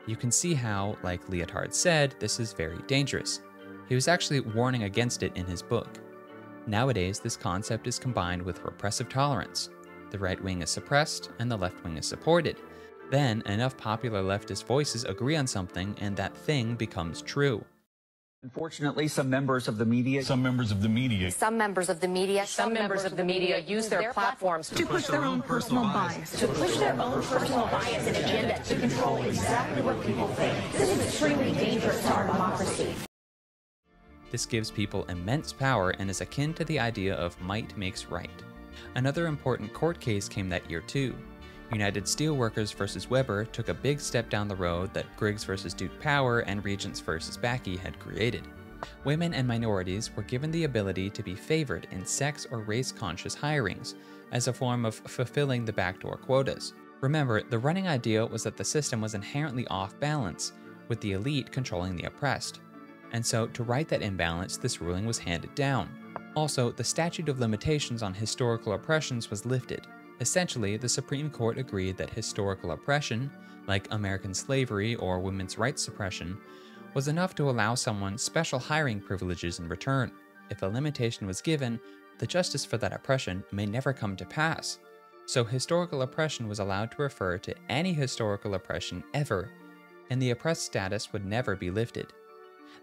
A: You can see how, like Lyotard said, this is very dangerous. He was actually warning against it in his book. Nowadays, this concept is combined with repressive tolerance. The right wing is suppressed and the left wing is supported. Then, enough popular leftist voices agree on something and that thing becomes true.
B: Unfortunately, some members of the media,
C: some members of the media,
D: some members of the media,
E: some members of the media use their platforms
F: to push their own personal bias,
G: to push their own personal bias and agenda to control exactly what people think. This is extremely dangerous to our democracy.
A: This gives people immense power and is akin to the idea of might makes right. Another important court case came that year too. United Steelworkers versus Weber took a big step down the road that Griggs versus Duke Power and Regents versus Bakke had created. Women and minorities were given the ability to be favored in sex or race conscious hirings as a form of fulfilling the backdoor quotas. Remember, the running idea was that the system was inherently off balance, with the elite controlling the oppressed. And so, to right that imbalance, this ruling was handed down. Also, the statute of limitations on historical oppressions was lifted. Essentially, the Supreme Court agreed that historical oppression, like American slavery or women's rights suppression, was enough to allow someone special hiring privileges in return. If a limitation was given, the justice for that oppression may never come to pass. So, historical oppression was allowed to refer to any historical oppression ever, and the oppressed status would never be lifted.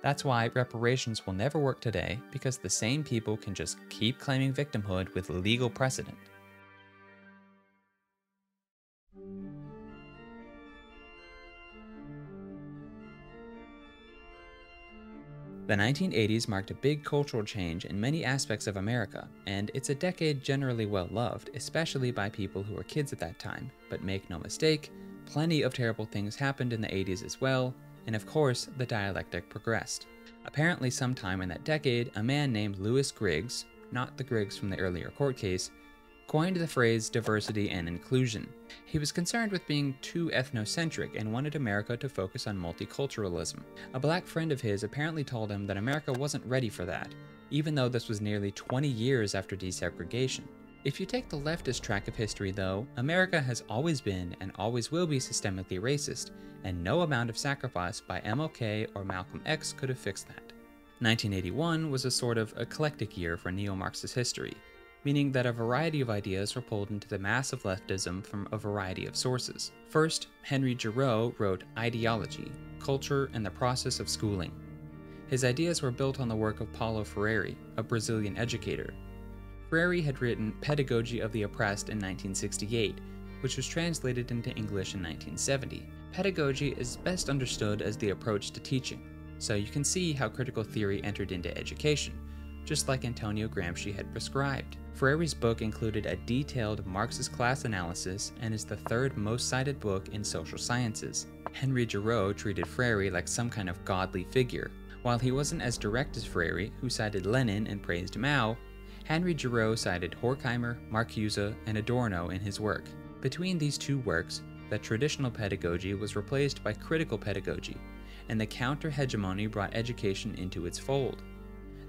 A: That's why reparations will never work today because the same people can just keep claiming victimhood with legal precedent. The 1980s marked a big cultural change in many aspects of America, and it's a decade generally well loved, especially by people who were kids at that time. But make no mistake, plenty of terrible things happened in the 80s as well, and of course, the dialectic progressed. Apparently, sometime in that decade, a man named Lewis Griggs, not the Griggs from the earlier court case, coined the phrase diversity and inclusion. He was concerned with being too ethnocentric and wanted America to focus on multiculturalism. A black friend of his apparently told him that America wasn't ready for that, even though this was nearly 20 years after desegregation. If you take the leftist track of history, though, America has always been and always will be systemically racist, and no amount of sacrifice by MLK or Malcolm X could have fixed that. 1981 was a sort of eclectic year for neo Marxist history, meaning that a variety of ideas were pulled into the mass of leftism from a variety of sources. First, Henry Giroux wrote Ideology Culture and the Process of Schooling. His ideas were built on the work of Paulo Freire, a Brazilian educator, Freire had written Pedagogy of the Oppressed in 1968, which was translated into English in 1970. Pedagogy is best understood as the approach to teaching, so you can see how critical theory entered into education, just like Antonio Gramsci had prescribed. Freire's book included a detailed Marxist class analysis and is the third most cited book in social sciences. Henry Giroux treated Freire like some kind of godly figure. While he wasn't as direct as Freire, who cited Lenin and praised Mao, Henry Giroux cited Horkheimer, Marcuse, and Adorno in his work. Between these two works, the traditional pedagogy was replaced by critical pedagogy, and the counter hegemony brought education into its fold.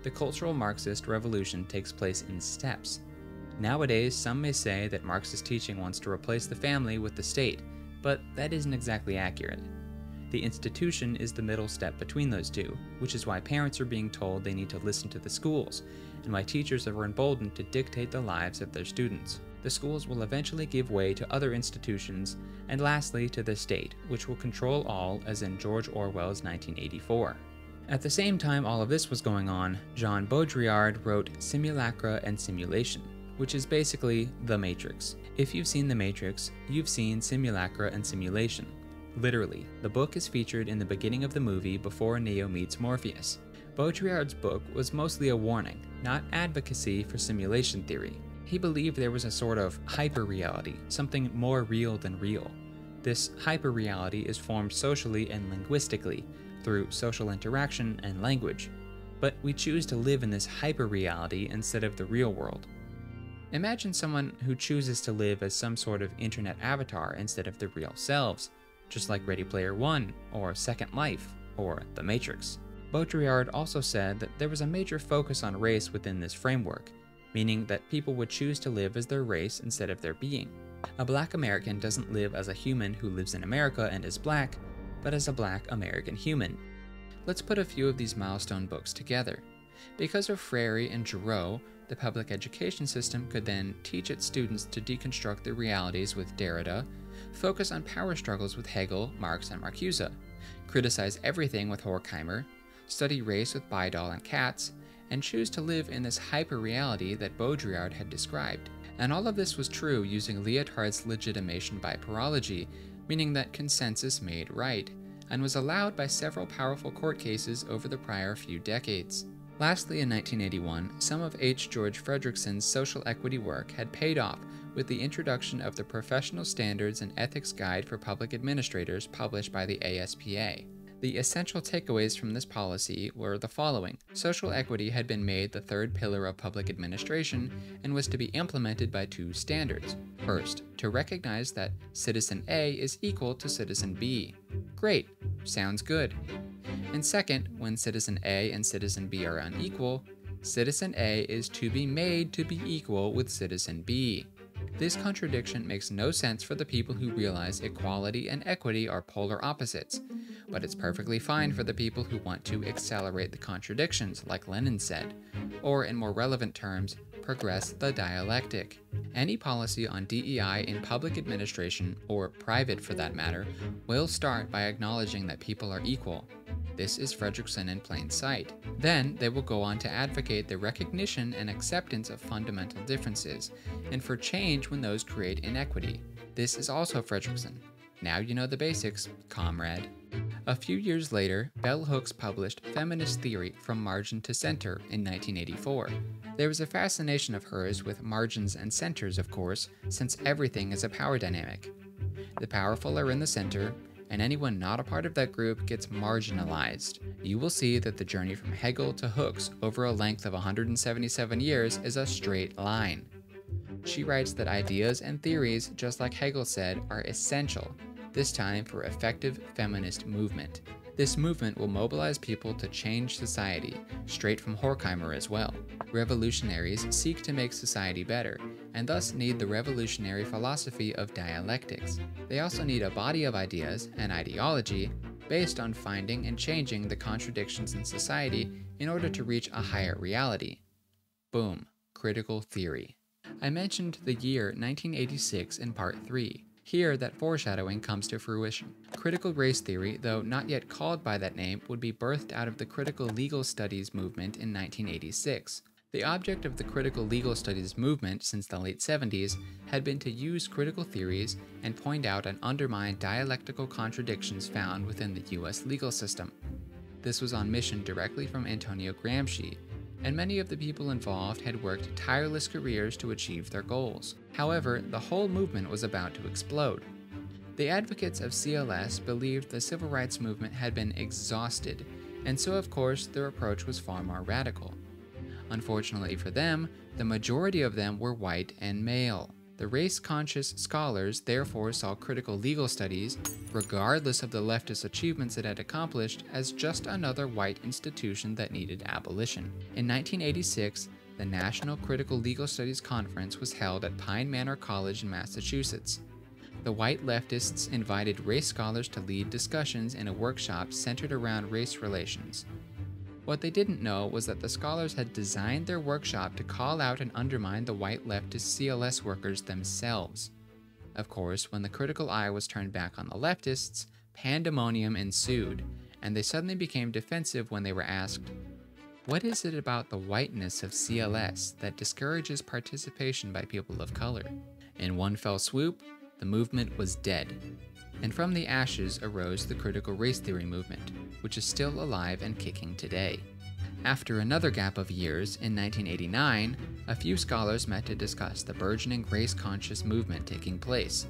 A: The cultural Marxist revolution takes place in steps. Nowadays, some may say that Marxist teaching wants to replace the family with the state, but that isn't exactly accurate. The institution is the middle step between those two, which is why parents are being told they need to listen to the schools, and why teachers are emboldened to dictate the lives of their students. The schools will eventually give way to other institutions, and lastly to the state, which will control all, as in George Orwell's 1984. At the same time all of this was going on, Jean Baudrillard wrote Simulacra and Simulation, which is basically The Matrix. If you've seen The Matrix, you've seen Simulacra and Simulation. Literally, the book is featured in the beginning of the movie before Neo meets Morpheus. Baudrillard's book was mostly a warning, not advocacy for simulation theory. He believed there was a sort of hyper reality, something more real than real. This hyperreality is formed socially and linguistically through social interaction and language, but we choose to live in this hyperreality instead of the real world. Imagine someone who chooses to live as some sort of internet avatar instead of their real selves, just like Ready Player One, or Second Life, or The Matrix. Baudrillard also said that there was a major focus on race within this framework, meaning that people would choose to live as their race instead of their being. A black American doesn't live as a human who lives in America and is black, but as a black American human. Let's put a few of these milestone books together. Because of Freire and Giroux, the public education system could then teach its students to deconstruct their realities with Derrida, focus on power struggles with Hegel, Marx, and Marcuse, criticize everything with Horkheimer, study race with Bidol and Katz, and choose to live in this hyper-reality that Baudrillard had described. And all of this was true using Lyotard's legitimation by paralogy, meaning that consensus made right, and was allowed by several powerful court cases over the prior few decades. Lastly, in 1981, some of H. George Frederickson's social equity work had paid off with the introduction of the Professional Standards and Ethics Guide for Public Administrators published by the ASPA. The essential takeaways from this policy were the following Social equity had been made the third pillar of public administration and was to be implemented by two standards. First, to recognize that citizen A is equal to citizen B. Great, sounds good. And second, when citizen A and citizen B are unequal, citizen A is to be made to be equal with citizen B. This contradiction makes no sense for the people who realize equality and equity are polar opposites, but it's perfectly fine for the people who want to accelerate the contradictions, like Lenin said, or in more relevant terms, progress the dialectic. Any policy on DEI in public administration, or private for that matter, will start by acknowledging that people are equal. This is Frederickson in plain sight. Then they will go on to advocate the recognition and acceptance of fundamental differences, and for change when those create inequity. This is also Frederickson. Now you know the basics, comrade. A few years later, Bell Hooks published Feminist Theory From Margin to Center in 1984. There was a fascination of hers with margins and centers, of course, since everything is a power dynamic. The powerful are in the center, and anyone not a part of that group gets marginalized. You will see that the journey from Hegel to Hooks over a length of 177 years is a straight line. She writes that ideas and theories, just like Hegel said, are essential this time for effective feminist movement. This movement will mobilize people to change society, straight from Horkheimer as well. Revolutionaries seek to make society better, and thus need the revolutionary philosophy of dialectics. They also need a body of ideas, an ideology, based on finding and changing the contradictions in society in order to reach a higher reality. Boom, critical theory. I mentioned the year 1986 in part 3. Here, that foreshadowing comes to fruition. Critical race theory, though not yet called by that name, would be birthed out of the critical legal studies movement in 1986. The object of the critical legal studies movement since the late 70s had been to use critical theories and point out and undermine dialectical contradictions found within the US legal system. This was on mission directly from Antonio Gramsci, and many of the people involved had worked tireless careers to achieve their goals. However, the whole movement was about to explode. The advocates of CLS believed the civil rights movement had been exhausted, and so of course their approach was far more radical. Unfortunately for them, the majority of them were white and male. The race conscious scholars therefore saw critical legal studies, regardless of the leftist achievements it had accomplished, as just another white institution that needed abolition. In 1986, the National Critical Legal Studies Conference was held at Pine Manor College in Massachusetts. The white leftists invited race scholars to lead discussions in a workshop centered around race relations. What they didn't know was that the scholars had designed their workshop to call out and undermine the white leftist CLS workers themselves. Of course, when the critical eye was turned back on the leftists, pandemonium ensued, and they suddenly became defensive when they were asked, What is it about the whiteness of CLS that discourages participation by people of color? In one fell swoop, the movement was dead, and from the ashes arose the critical race theory movement, which is still alive and kicking today. After another gap of years, in 1989, a few scholars met to discuss the burgeoning race conscious movement taking place.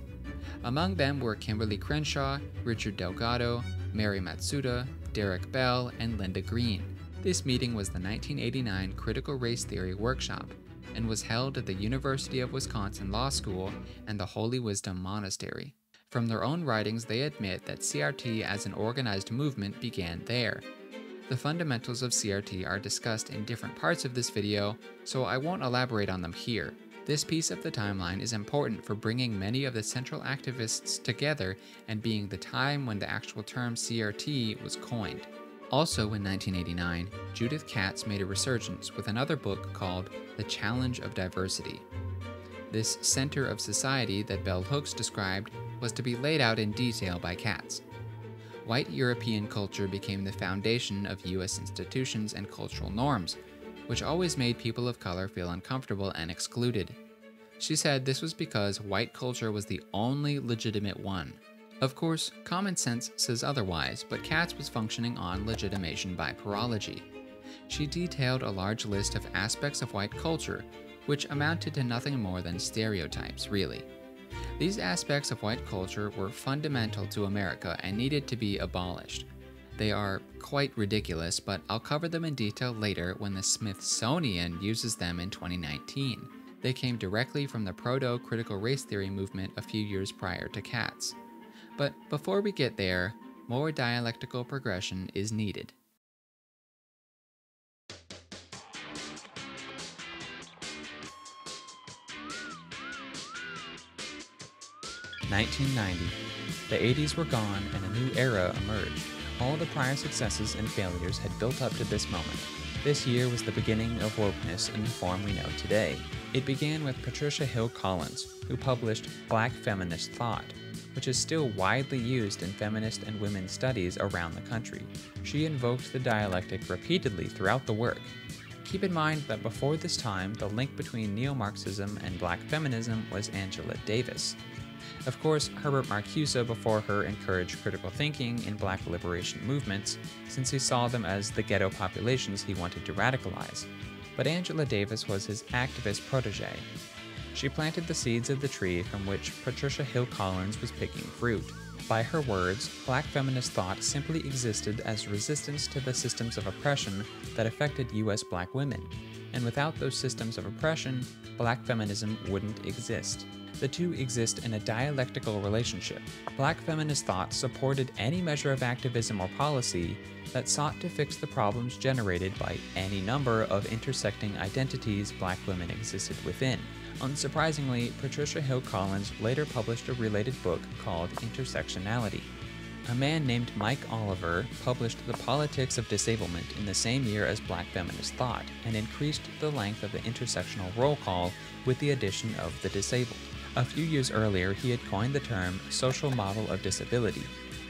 A: Among them were Kimberlé Crenshaw, Richard Delgado, Mari Matsuda, Derek Bell, and Linda Greene. This meeting was the 1989 Critical Race Theory Workshop and was held at the University of Wisconsin Law School and the Holy Wisdom Monastery. From their own writings, they admit that CRT as an organized movement began there. The fundamentals of CRT are discussed in different parts of this video, so I won't elaborate on them here. This piece of the timeline is important for bringing many of the central activists together and being the time when the actual term CRT was coined. Also in 1989, Judith Katz made a resurgence with another book called The Challenge of Diversity. This center of society that Bell Hooks described was to be laid out in detail by Katz. White European culture became the foundation of US institutions and cultural norms, which always made people of color feel uncomfortable and excluded. She said this was because white culture was the only legitimate one. Of course, common sense says otherwise, but Katz was functioning on legitimation by paralogy. She detailed a large list of aspects of white culture, which amounted to nothing more than stereotypes, really. These aspects of white culture were fundamental to America and needed to be abolished. They are quite ridiculous, but I'll cover them in detail later when the Smithsonian uses them in 2019. They came directly from the proto critical race theory movement a few years prior to Katz. But before we get there, more dialectical progression is needed. 1990. The 80s were gone and a new era emerged. All the prior successes and failures had built up to this moment. This year was the beginning of wokeness in the form we know today. It began with Patricia Hill Collins, who published Black Feminist Thought, which is still widely used in feminist and women's studies around the country. She invoked the dialectic repeatedly throughout the work. Keep in mind that before this time, the link between neo Marxism and black feminism was Angela Davis, of course, Herbert Marcuse before her encouraged critical thinking in black liberation movements, since he saw them as the ghetto populations he wanted to radicalize. But Angela Davis was his activist protege. She planted the seeds of the tree from which Patricia Hill Collins was picking fruit. By her words, black feminist thought simply existed as resistance to the systems of oppression that affected US black women, and without those systems of oppression, black feminism wouldn't exist the two exist in a dialectical relationship. Black feminist thought supported any measure of activism or policy that sought to fix the problems generated by any number of intersecting identities black women existed within. Unsurprisingly, Patricia Hill Collins later published a related book called Intersectionality. A man named Mike Oliver published The Politics of Disablement in the same year as Black Feminist Thought and increased the length of the intersectional roll call with the addition of the disabled. A few years earlier, he had coined the term social model of disability,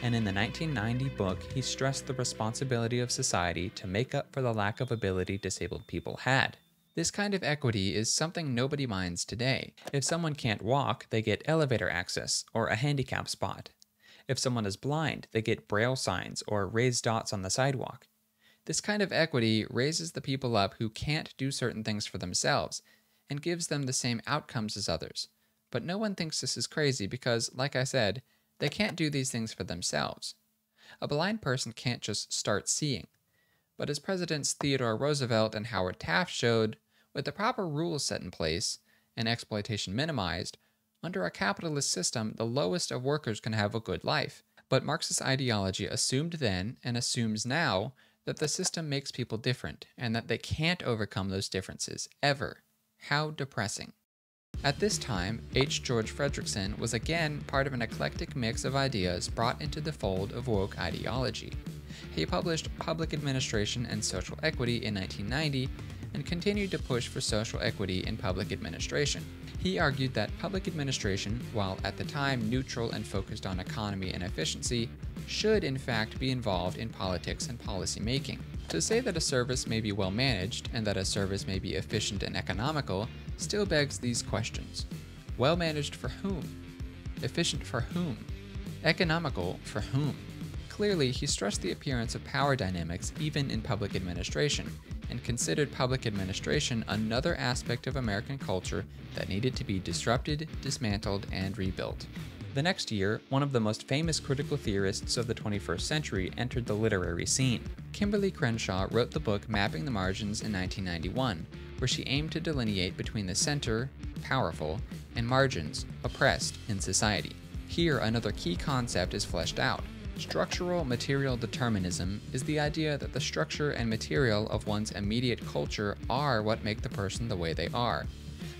A: and in the 1990 book, he stressed the responsibility of society to make up for the lack of ability disabled people had. This kind of equity is something nobody minds today. If someone can't walk, they get elevator access or a handicap spot. If someone is blind, they get braille signs or raised dots on the sidewalk. This kind of equity raises the people up who can't do certain things for themselves and gives them the same outcomes as others. But no one thinks this is crazy because, like I said, they can't do these things for themselves. A blind person can't just start seeing. But as Presidents Theodore Roosevelt and Howard Taft showed, with the proper rules set in place and exploitation minimized, under a capitalist system, the lowest of workers can have a good life. But Marxist ideology assumed then and assumes now that the system makes people different and that they can't overcome those differences, ever. How depressing. At this time, H. George Frederickson was again part of an eclectic mix of ideas brought into the fold of woke ideology. He published Public Administration and Social Equity in 1990 and continued to push for social equity in public administration. He argued that public administration, while at the time neutral and focused on economy and efficiency, should in fact be involved in politics and policy making. To say that a service may be well managed and that a service may be efficient and economical still begs these questions. Well managed for whom? Efficient for whom? Economical for whom? Clearly, he stressed the appearance of power dynamics even in public administration, and considered public administration another aspect of American culture that needed to be disrupted, dismantled, and rebuilt. The next year, one of the most famous critical theorists of the 21st century entered the literary scene. Kimberlé Crenshaw wrote the book Mapping the Margins in 1991, where she aimed to delineate between the center, powerful, and margins, oppressed, in society. Here, another key concept is fleshed out. Structural material determinism is the idea that the structure and material of one's immediate culture are what make the person the way they are.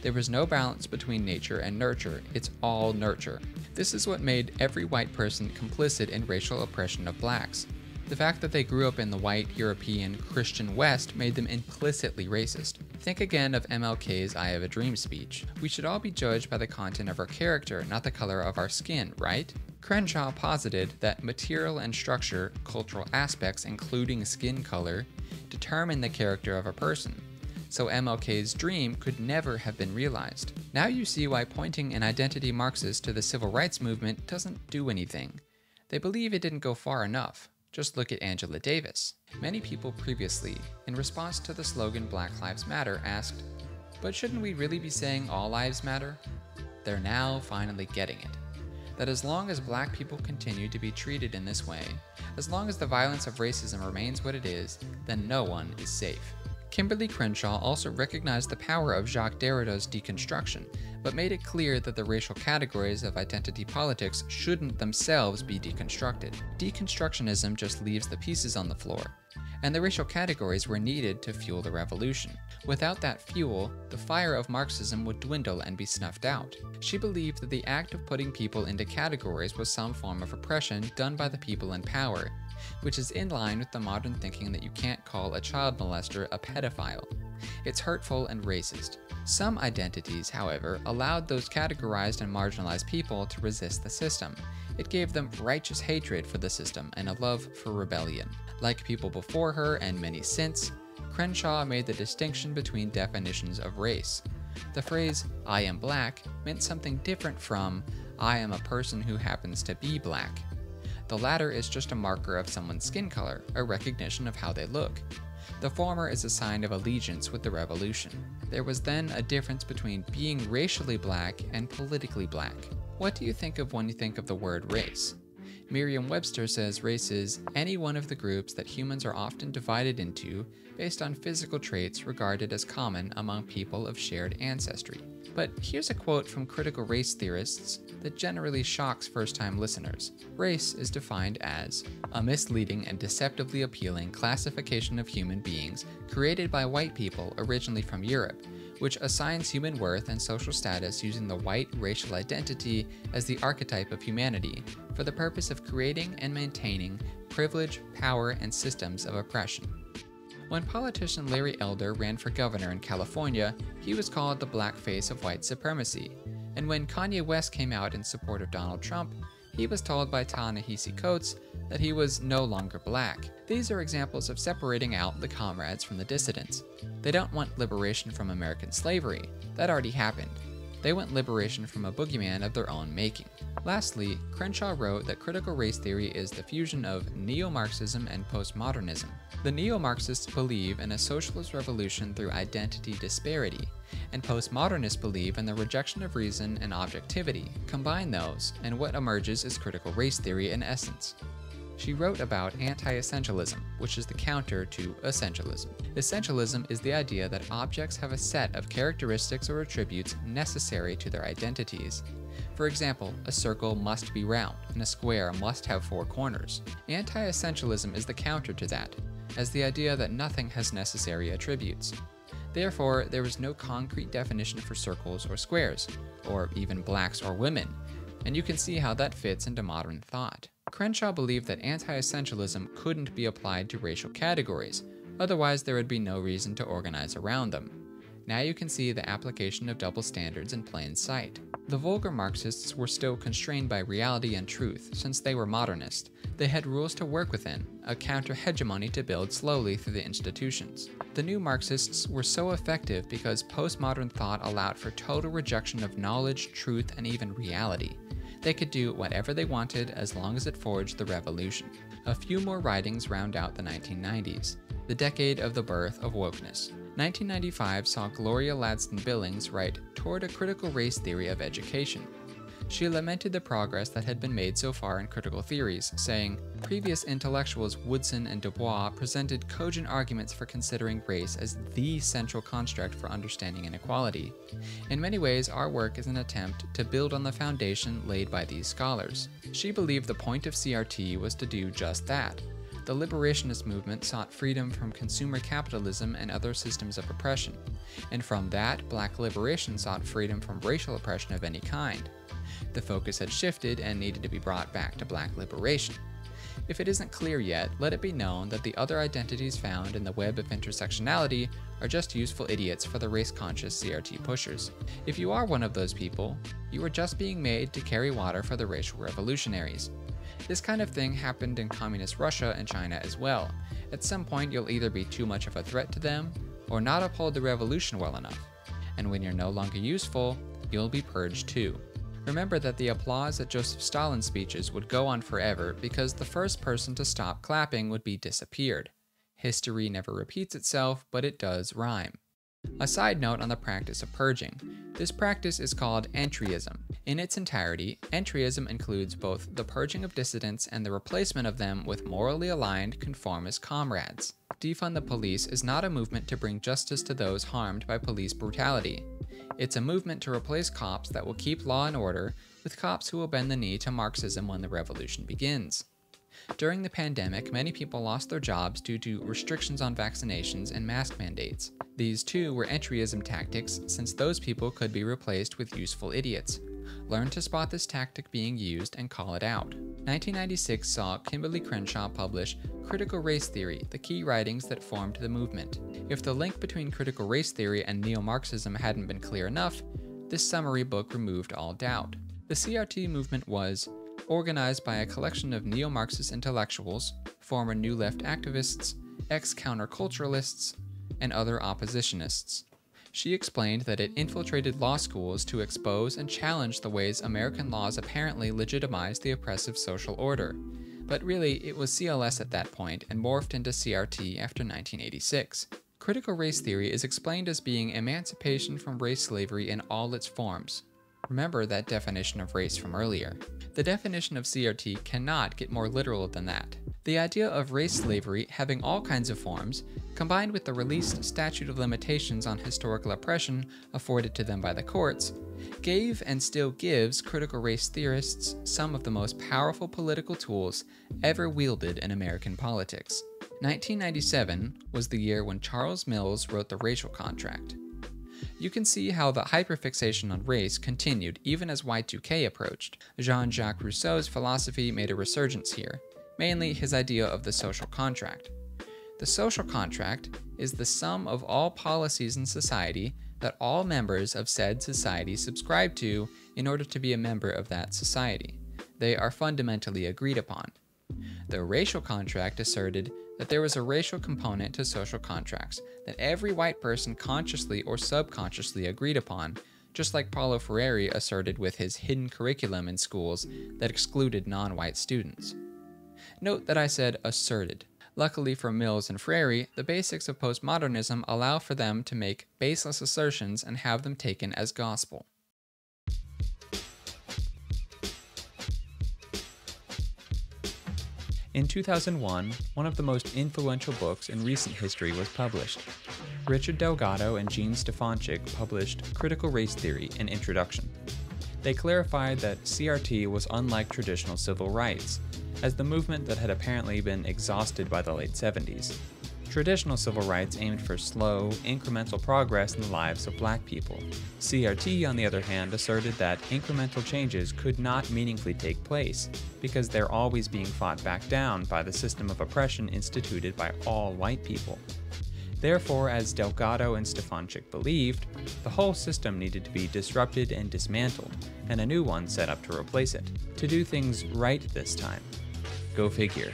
A: There is no balance between nature and nurture, it's all nurture. This is what made every white person complicit in racial oppression of blacks. The fact that they grew up in the white, European, Christian West made them implicitly racist. Think again of MLK's I Have a Dream speech. We should all be judged by the content of our character, not the color of our skin, right? Crenshaw posited that material and structure, cultural aspects, including skin color, determine the character of a person so MLK's dream could never have been realized. Now you see why pointing an identity Marxist to the civil rights movement doesn't do anything. They believe it didn't go far enough. Just look at Angela Davis. Many people previously, in response to the slogan Black Lives Matter, asked, But shouldn't we really be saying all lives matter? They're now finally getting it. That as long as black people continue to be treated in this way, as long as the violence of racism remains what it is, then no one is safe. Kimberlé Crenshaw also recognized the power of Jacques Derrida's deconstruction, but made it clear that the racial categories of identity politics shouldn't themselves be deconstructed. Deconstructionism just leaves the pieces on the floor, and the racial categories were needed to fuel the revolution. Without that fuel, the fire of Marxism would dwindle and be snuffed out. She believed that the act of putting people into categories was some form of oppression done by the people in power, which is in line with the modern thinking that you can't call a child molester a pedophile. It's hurtful and racist. Some identities, however, allowed those categorized and marginalized people to resist the system. It gave them righteous hatred for the system and a love for rebellion. Like people before her and many since, Crenshaw made the distinction between definitions of race. The phrase, I am black, meant something different from, I am a person who happens to be black. The latter is just a marker of someone's skin color, a recognition of how they look. The former is a sign of allegiance with the revolution. There was then a difference between being racially black and politically black. What do you think of when you think of the word race? Merriam Webster says race is any one of the groups that humans are often divided into based on physical traits regarded as common among people of shared ancestry. But here's a quote from critical race theorists that generally shocks first time listeners. Race is defined as a misleading and deceptively appealing classification of human beings created by white people originally from Europe, which assigns human worth and social status using the white racial identity as the archetype of humanity for the purpose of creating and maintaining privilege, power, and systems of oppression. When politician Larry Elder ran for governor in California, he was called the black face of white supremacy. And when Kanye West came out in support of Donald Trump, he was told by Ta-Nehisi Coates that he was no longer black. These are examples of separating out the comrades from the dissidents. They don't want liberation from American slavery, that already happened. They want liberation from a boogeyman of their own making. Lastly, Crenshaw wrote that critical race theory is the fusion of neo Marxism and postmodernism. The neo Marxists believe in a socialist revolution through identity disparity, and postmodernists believe in the rejection of reason and objectivity. Combine those, and what emerges is critical race theory in essence. She wrote about anti essentialism, which is the counter to essentialism. Essentialism is the idea that objects have a set of characteristics or attributes necessary to their identities. For example, a circle must be round, and a square must have four corners. Anti essentialism is the counter to that, as the idea that nothing has necessary attributes. Therefore, there is no concrete definition for circles or squares, or even blacks or women, and you can see how that fits into modern thought. Crenshaw believed that anti essentialism couldn't be applied to racial categories, otherwise, there would be no reason to organize around them. Now you can see the application of double standards in plain sight. The vulgar Marxists were still constrained by reality and truth, since they were modernist. They had rules to work within, a counter hegemony to build slowly through the institutions. The new Marxists were so effective because postmodern thought allowed for total rejection of knowledge, truth, and even reality. They could do whatever they wanted as long as it forged the revolution. A few more writings round out the 1990s, the decade of the birth of wokeness. 1995 saw Gloria Ladson Billings write Toward a Critical Race Theory of Education. She lamented the progress that had been made so far in critical theories, saying, Previous intellectuals Woodson and Dubois presented cogent arguments for considering race as the central construct for understanding inequality. In many ways, our work is an attempt to build on the foundation laid by these scholars. She believed the point of CRT was to do just that. The liberationist movement sought freedom from consumer capitalism and other systems of oppression, and from that, black liberation sought freedom from racial oppression of any kind the focus had shifted and needed to be brought back to black liberation. If it isn't clear yet, let it be known that the other identities found in the web of intersectionality are just useful idiots for the race conscious CRT pushers. If you are one of those people, you are just being made to carry water for the racial revolutionaries. This kind of thing happened in communist Russia and China as well. At some point, you'll either be too much of a threat to them, or not uphold the revolution well enough. And when you're no longer useful, you'll be purged too. Remember that the applause at Joseph Stalin's speeches would go on forever because the first person to stop clapping would be disappeared. History never repeats itself, but it does rhyme. A side note on the practice of purging. This practice is called entryism. In its entirety, entryism includes both the purging of dissidents and the replacement of them with morally aligned, conformist comrades. Defund the Police is not a movement to bring justice to those harmed by police brutality. It's a movement to replace cops that will keep law and order with cops who will bend the knee to Marxism when the revolution begins. During the pandemic, many people lost their jobs due to restrictions on vaccinations and mask mandates. These too were entryism tactics, since those people could be replaced with useful idiots. Learn to spot this tactic being used and call it out. 1996 saw Kimberlé Crenshaw publish Critical Race Theory, the key writings that formed the movement. If the link between critical race theory and neo Marxism hadn't been clear enough, this summary book removed all doubt. The CRT movement was organized by a collection of neo Marxist intellectuals, former New Left activists, ex counterculturalists, and other oppositionists. She explained that it infiltrated law schools to expose and challenge the ways American laws apparently legitimized the oppressive social order. But really, it was CLS at that point and morphed into CRT after 1986. Critical race theory is explained as being emancipation from race slavery in all its forms. Remember that definition of race from earlier. The definition of CRT cannot get more literal than that. The idea of race slavery having all kinds of forms, combined with the released statute of limitations on historical oppression afforded to them by the courts, gave and still gives critical race theorists some of the most powerful political tools ever wielded in American politics. 1997 was the year when Charles Mills wrote The Racial Contract. You can see how the hyperfixation on race continued even as Y2K approached. Jean Jacques Rousseau's philosophy made a resurgence here, mainly his idea of the social contract. The social contract is the sum of all policies in society that all members of said society subscribe to in order to be a member of that society. They are fundamentally agreed upon. The racial contract asserted that there was a racial component to social contracts that every white person consciously or subconsciously agreed upon, just like Paulo Freire asserted with his hidden curriculum in schools that excluded non white students. Note that I said asserted. Luckily for Mills and Freire, the basics of postmodernism allow for them to make baseless assertions and have them taken as gospel. In 2001, one of the most influential books in recent history was published. Richard Delgado and Jean Stefancic published Critical Race Theory An Introduction. They clarified that CRT was unlike traditional civil rights, as the movement that had apparently been exhausted by the late 70s. Traditional civil rights aimed for slow, incremental progress in the lives of black people. CRT, on the other hand, asserted that incremental changes could not meaningfully take place because they're always being fought back down by the system of oppression instituted by all white people. Therefore, as Delgado and Stefancic believed, the whole system needed to be disrupted and dismantled, and a new one set up to replace it, to do things right this time. Go figure.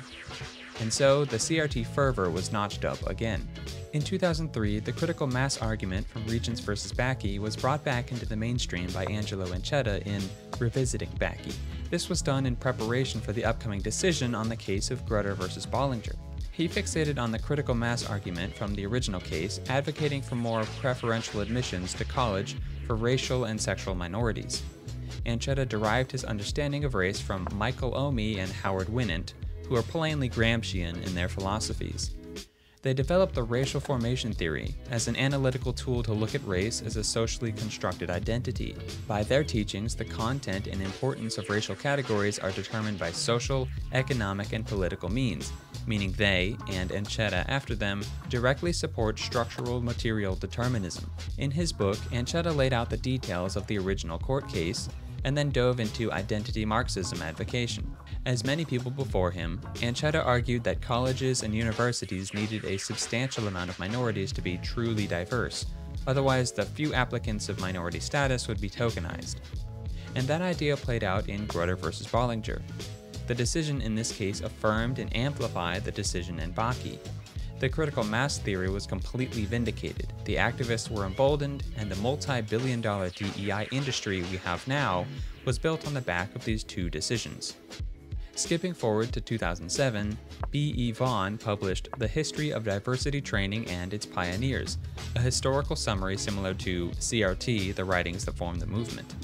A: And so, the CRT fervor was notched up again. In 2003, the critical mass argument from Regents vs. Bakke was brought back into the mainstream by Angelo Ancheta in Revisiting Bakke. This was done in preparation for the upcoming decision on the case of Grutter vs. Bollinger. He fixated on the critical mass argument from the original case, advocating for more preferential admissions to college for racial and sexual minorities. Ancheta derived his understanding of race from Michael Omi and Howard Winant, who are plainly Gramscian in their philosophies. They developed the racial formation theory as an analytical tool to look at race as a socially constructed identity. By their teachings, the content and importance of racial categories are determined by social, economic, and political means, meaning they, and Ancheta after them, directly support structural material determinism. In his book, Ancheta laid out the details of the original court case and then dove into identity Marxism advocation. As many people before him, Ancheta argued that colleges and universities needed a substantial amount of minorities to be truly diverse, otherwise, the few applicants of minority status would be tokenized. And that idea played out in Grutter versus Bollinger. The decision in this case affirmed and amplified the decision in Bakke. The critical mass theory was completely vindicated, the activists were emboldened, and the multi billion dollar DEI industry we have now was built on the back of these two decisions. Skipping forward to 2007, B.E. Vaughn published The History of Diversity Training and Its Pioneers, a historical summary similar to CRT, the writings that formed the movement.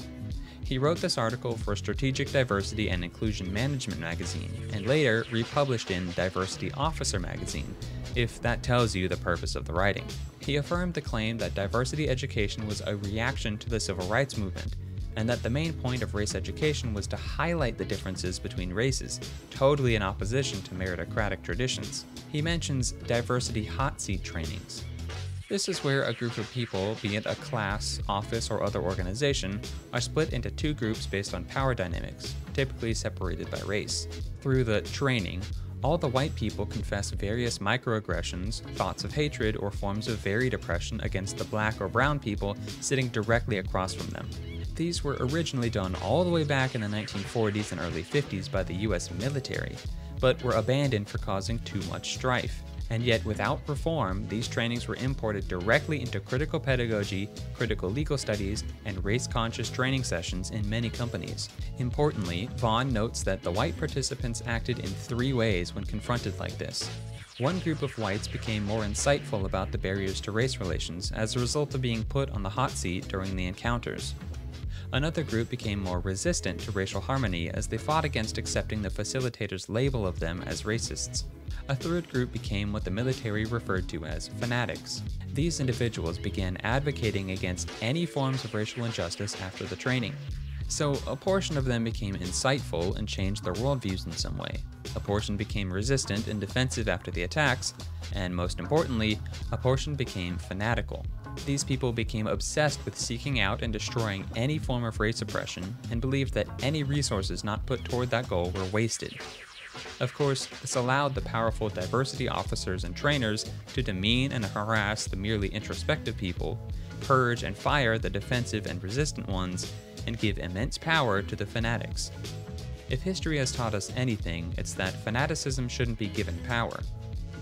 A: He wrote this article for Strategic Diversity and Inclusion Management magazine, and later republished in Diversity Officer magazine, if that tells you the purpose of the writing. He affirmed the claim that diversity education was a reaction to the civil rights movement, and that the main point of race education was to highlight the differences between races, totally in opposition to meritocratic traditions. He mentions diversity hot seat trainings. This is where a group of people, be it a class, office, or other organization, are split into two groups based on power dynamics, typically separated by race. Through the training, all the white people confess various microaggressions, thoughts of hatred, or forms of varied oppression against the black or brown people sitting directly across from them. These were originally done all the way back in the 1940s and early 50s by the US military, but were abandoned for causing too much strife. And yet, without reform, these trainings were imported directly into critical pedagogy, critical legal studies, and race conscious training sessions in many companies. Importantly, Vaughn notes that the white participants acted in three ways when confronted like this. One group of whites became more insightful about the barriers to race relations as a result of being put on the hot seat during the encounters. Another group became more resistant to racial harmony as they fought against accepting the facilitator's label of them as racists. A third group became what the military referred to as fanatics. These individuals began advocating against any forms of racial injustice after the training. So, a portion of them became insightful and changed their worldviews in some way. A portion became resistant and defensive after the attacks, and most importantly, a portion became fanatical. These people became obsessed with seeking out and destroying any form of race oppression and believed that any resources not put toward that goal were wasted. Of course, this allowed the powerful diversity officers and trainers to demean and harass the merely introspective people, purge and fire the defensive and resistant ones, and give immense power to the fanatics. If history has taught us anything, it's that fanaticism shouldn't be given power.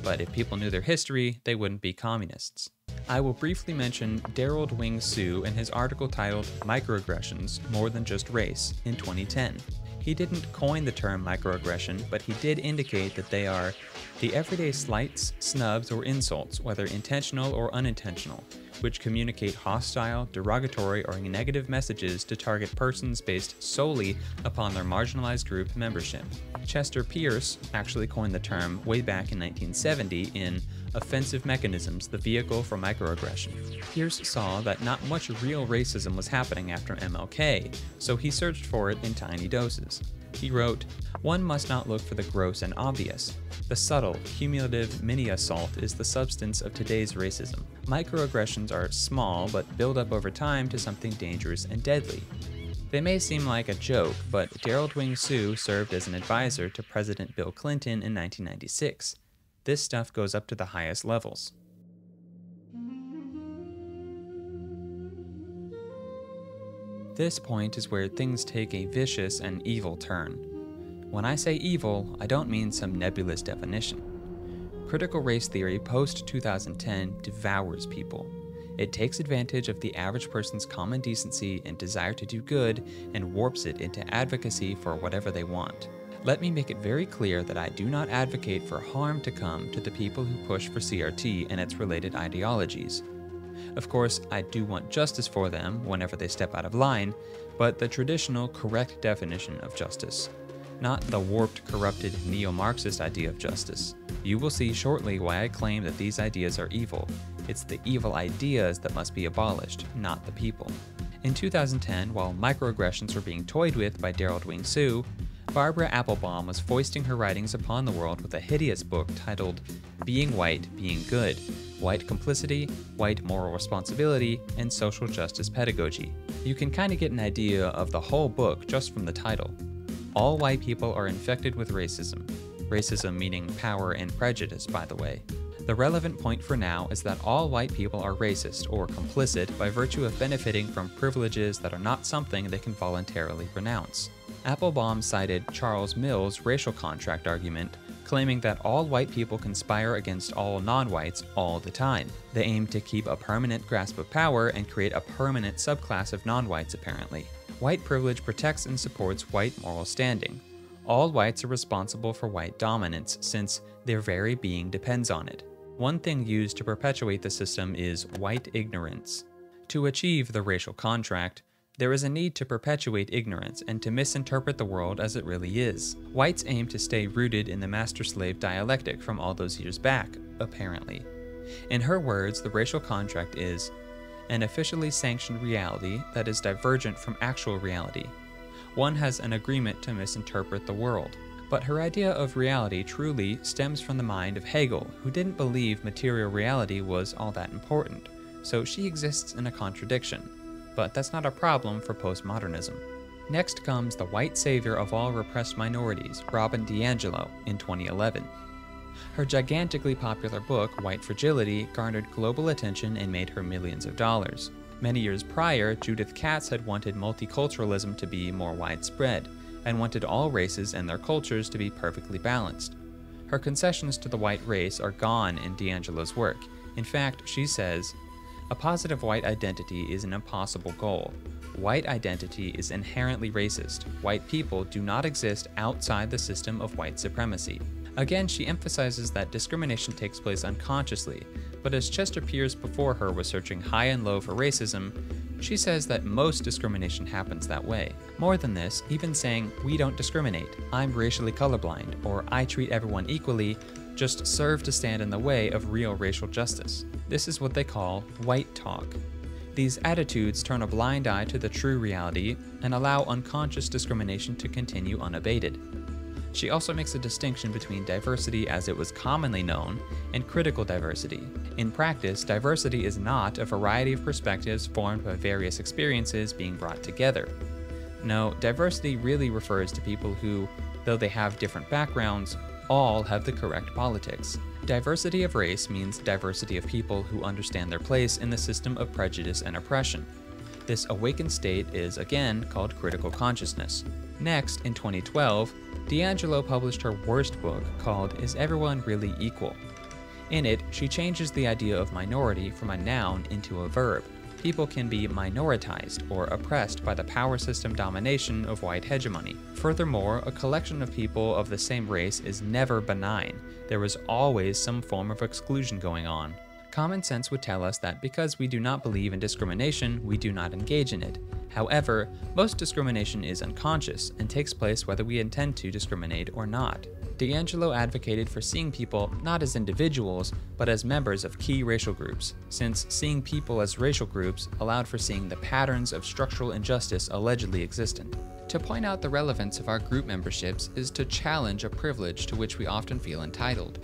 A: But if people knew their history, they wouldn't be communists. I will briefly mention Derald Wing Sue in his article titled Microaggressions More Than Just Race in 2010. He didn't coin the term microaggression, but he did indicate that they are the everyday slights, snubs, or insults, whether intentional or unintentional, which communicate hostile, derogatory, or negative messages to target persons based solely upon their marginalized group membership. Chester Pierce actually coined the term way back in 1970 in Offensive Mechanisms, the Vehicle for Microaggression. Pierce saw that not much real racism was happening after MLK, so he searched for it in tiny doses. He wrote, One must not look for the gross and obvious. The subtle, cumulative mini assault is the substance of today's racism. Microaggressions are small, but build up over time to something dangerous and deadly. They may seem like a joke, but Derald Wing Sue served as an advisor to President Bill Clinton in 1996. This stuff goes up to the highest levels. This point is where things take a vicious and evil turn. When I say evil, I don't mean some nebulous definition. Critical race theory post 2010 devours people. It takes advantage of the average person's common decency and desire to do good and warps it into advocacy for whatever they want. Let me make it very clear that I do not advocate for harm to come to the people who push for CRT and its related ideologies. Of course, I do want justice for them whenever they step out of line, but the traditional correct definition of justice, not the warped, corrupted neo Marxist idea of justice. You will see shortly why I claim that these ideas are evil. It's the evil ideas that must be abolished, not the people. In 2010, while microaggressions were being toyed with by Derald Wing Sue, Barbara Applebaum was foisting her writings upon the world with a hideous book titled Being White, Being Good White Complicity, White Moral Responsibility, and Social Justice Pedagogy. You can kind of get an idea of the whole book just from the title. All white people are infected with racism. Racism meaning power and prejudice, by the way. The relevant point for now is that all white people are racist or complicit by virtue of benefiting from privileges that are not something they can voluntarily renounce. Applebaum cited Charles Mill's racial contract argument, claiming that all white people conspire against all non whites all the time. They aim to keep a permanent grasp of power and create a permanent subclass of non whites, apparently. White privilege protects and supports white moral standing. All whites are responsible for white dominance, since their very being depends on it. One thing used to perpetuate the system is white ignorance. To achieve the racial contract, there is a need to perpetuate ignorance and to misinterpret the world as it really is. Whites aim to stay rooted in the master slave dialectic from all those years back, apparently. In her words, the racial contract is an officially sanctioned reality that is divergent from actual reality. One has an agreement to misinterpret the world. But her idea of reality truly stems from the mind of Hegel, who didn't believe material reality was all that important, so she exists in a contradiction but that's not a problem for postmodernism. Next comes the white savior of all repressed minorities, Robin DiAngelo, in 2011. Her gigantically popular book, White Fragility, garnered global attention and made her millions of dollars. Many years prior, Judith Katz had wanted multiculturalism to be more widespread, and wanted all races and their cultures to be perfectly balanced. Her concessions to the white race are gone in DiAngelo's work. In fact, she says, a positive white identity is an impossible goal. White identity is inherently racist. White people do not exist outside the system of white supremacy. Again, she emphasizes that discrimination takes place unconsciously, but as Chester Pierce before her was searching high and low for racism, she says that most discrimination happens that way. More than this, even saying, we don't discriminate, I'm racially colorblind, or I treat everyone equally, just serve to stand in the way of real racial justice. This is what they call white talk. These attitudes turn a blind eye to the true reality and allow unconscious discrimination to continue unabated. She also makes a distinction between diversity as it was commonly known and critical diversity. In practice, diversity is not a variety of perspectives formed by various experiences being brought together. No, diversity really refers to people who, though they have different backgrounds, all have the correct politics. Diversity of race means diversity of people who understand their place in the system of prejudice and oppression. This awakened state is, again, called critical consciousness. Next, in 2012, DiAngelo published her worst book called Is Everyone Really Equal? In it, she changes the idea of minority from a noun into a verb people can be minoritized or oppressed by the power system domination of white hegemony. Furthermore, a collection of people of the same race is never benign. There is always some form of exclusion going on. Common sense would tell us that because we do not believe in discrimination, we do not engage in it. However, most discrimination is unconscious and takes place whether we intend to discriminate or not. DiAngelo advocated for seeing people not as individuals, but as members of key racial groups, since seeing people as racial groups allowed for seeing the patterns of structural injustice allegedly existent. To point out the relevance of our group memberships is to challenge a privilege to which we often feel entitled.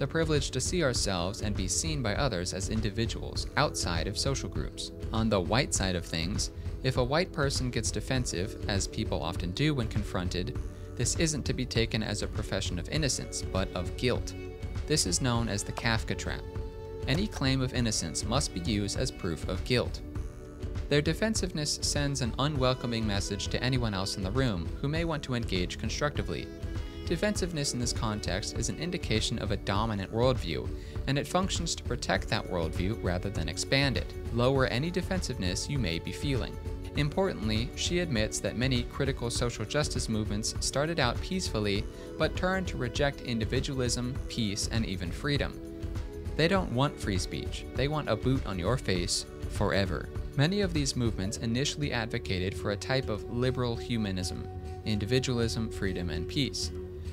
A: The privilege to see ourselves and be seen by others as individuals outside of social groups. On the white side of things, if a white person gets defensive, as people often do when confronted, this isn't to be taken as a profession of innocence, but of guilt. This is known as the Kafka trap. Any claim of innocence must be used as proof of guilt. Their defensiveness sends an unwelcoming message to anyone else in the room who may want to engage constructively. Defensiveness in this context is an indication of a dominant worldview, and it functions to protect that worldview rather than expand it. Lower any defensiveness you may be feeling. Importantly, she admits that many critical social justice movements started out peacefully but turned to reject individualism, peace, and even freedom. They don't want free speech, they want a boot on your face forever. Many of these movements initially advocated for a type of liberal humanism, individualism, freedom, and peace,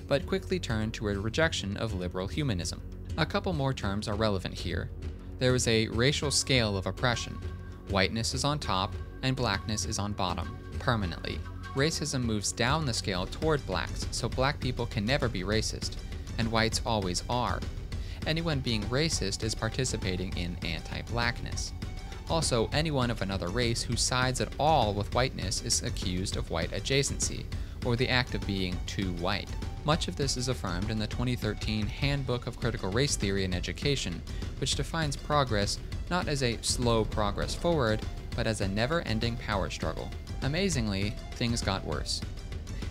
A: but quickly turned to a rejection of liberal humanism. A couple more terms are relevant here. There is a racial scale of oppression. Whiteness is on top, and blackness is on bottom, permanently. Racism moves down the scale toward blacks, so black people can never be racist, and whites always are. Anyone being racist is participating in anti blackness. Also, anyone of another race who sides at all with whiteness is accused of white adjacency, or the act of being too white. Much of this is affirmed in the 2013 Handbook of Critical Race Theory in Education, which defines progress not as a slow progress forward, but as a never ending power struggle. Amazingly, things got worse.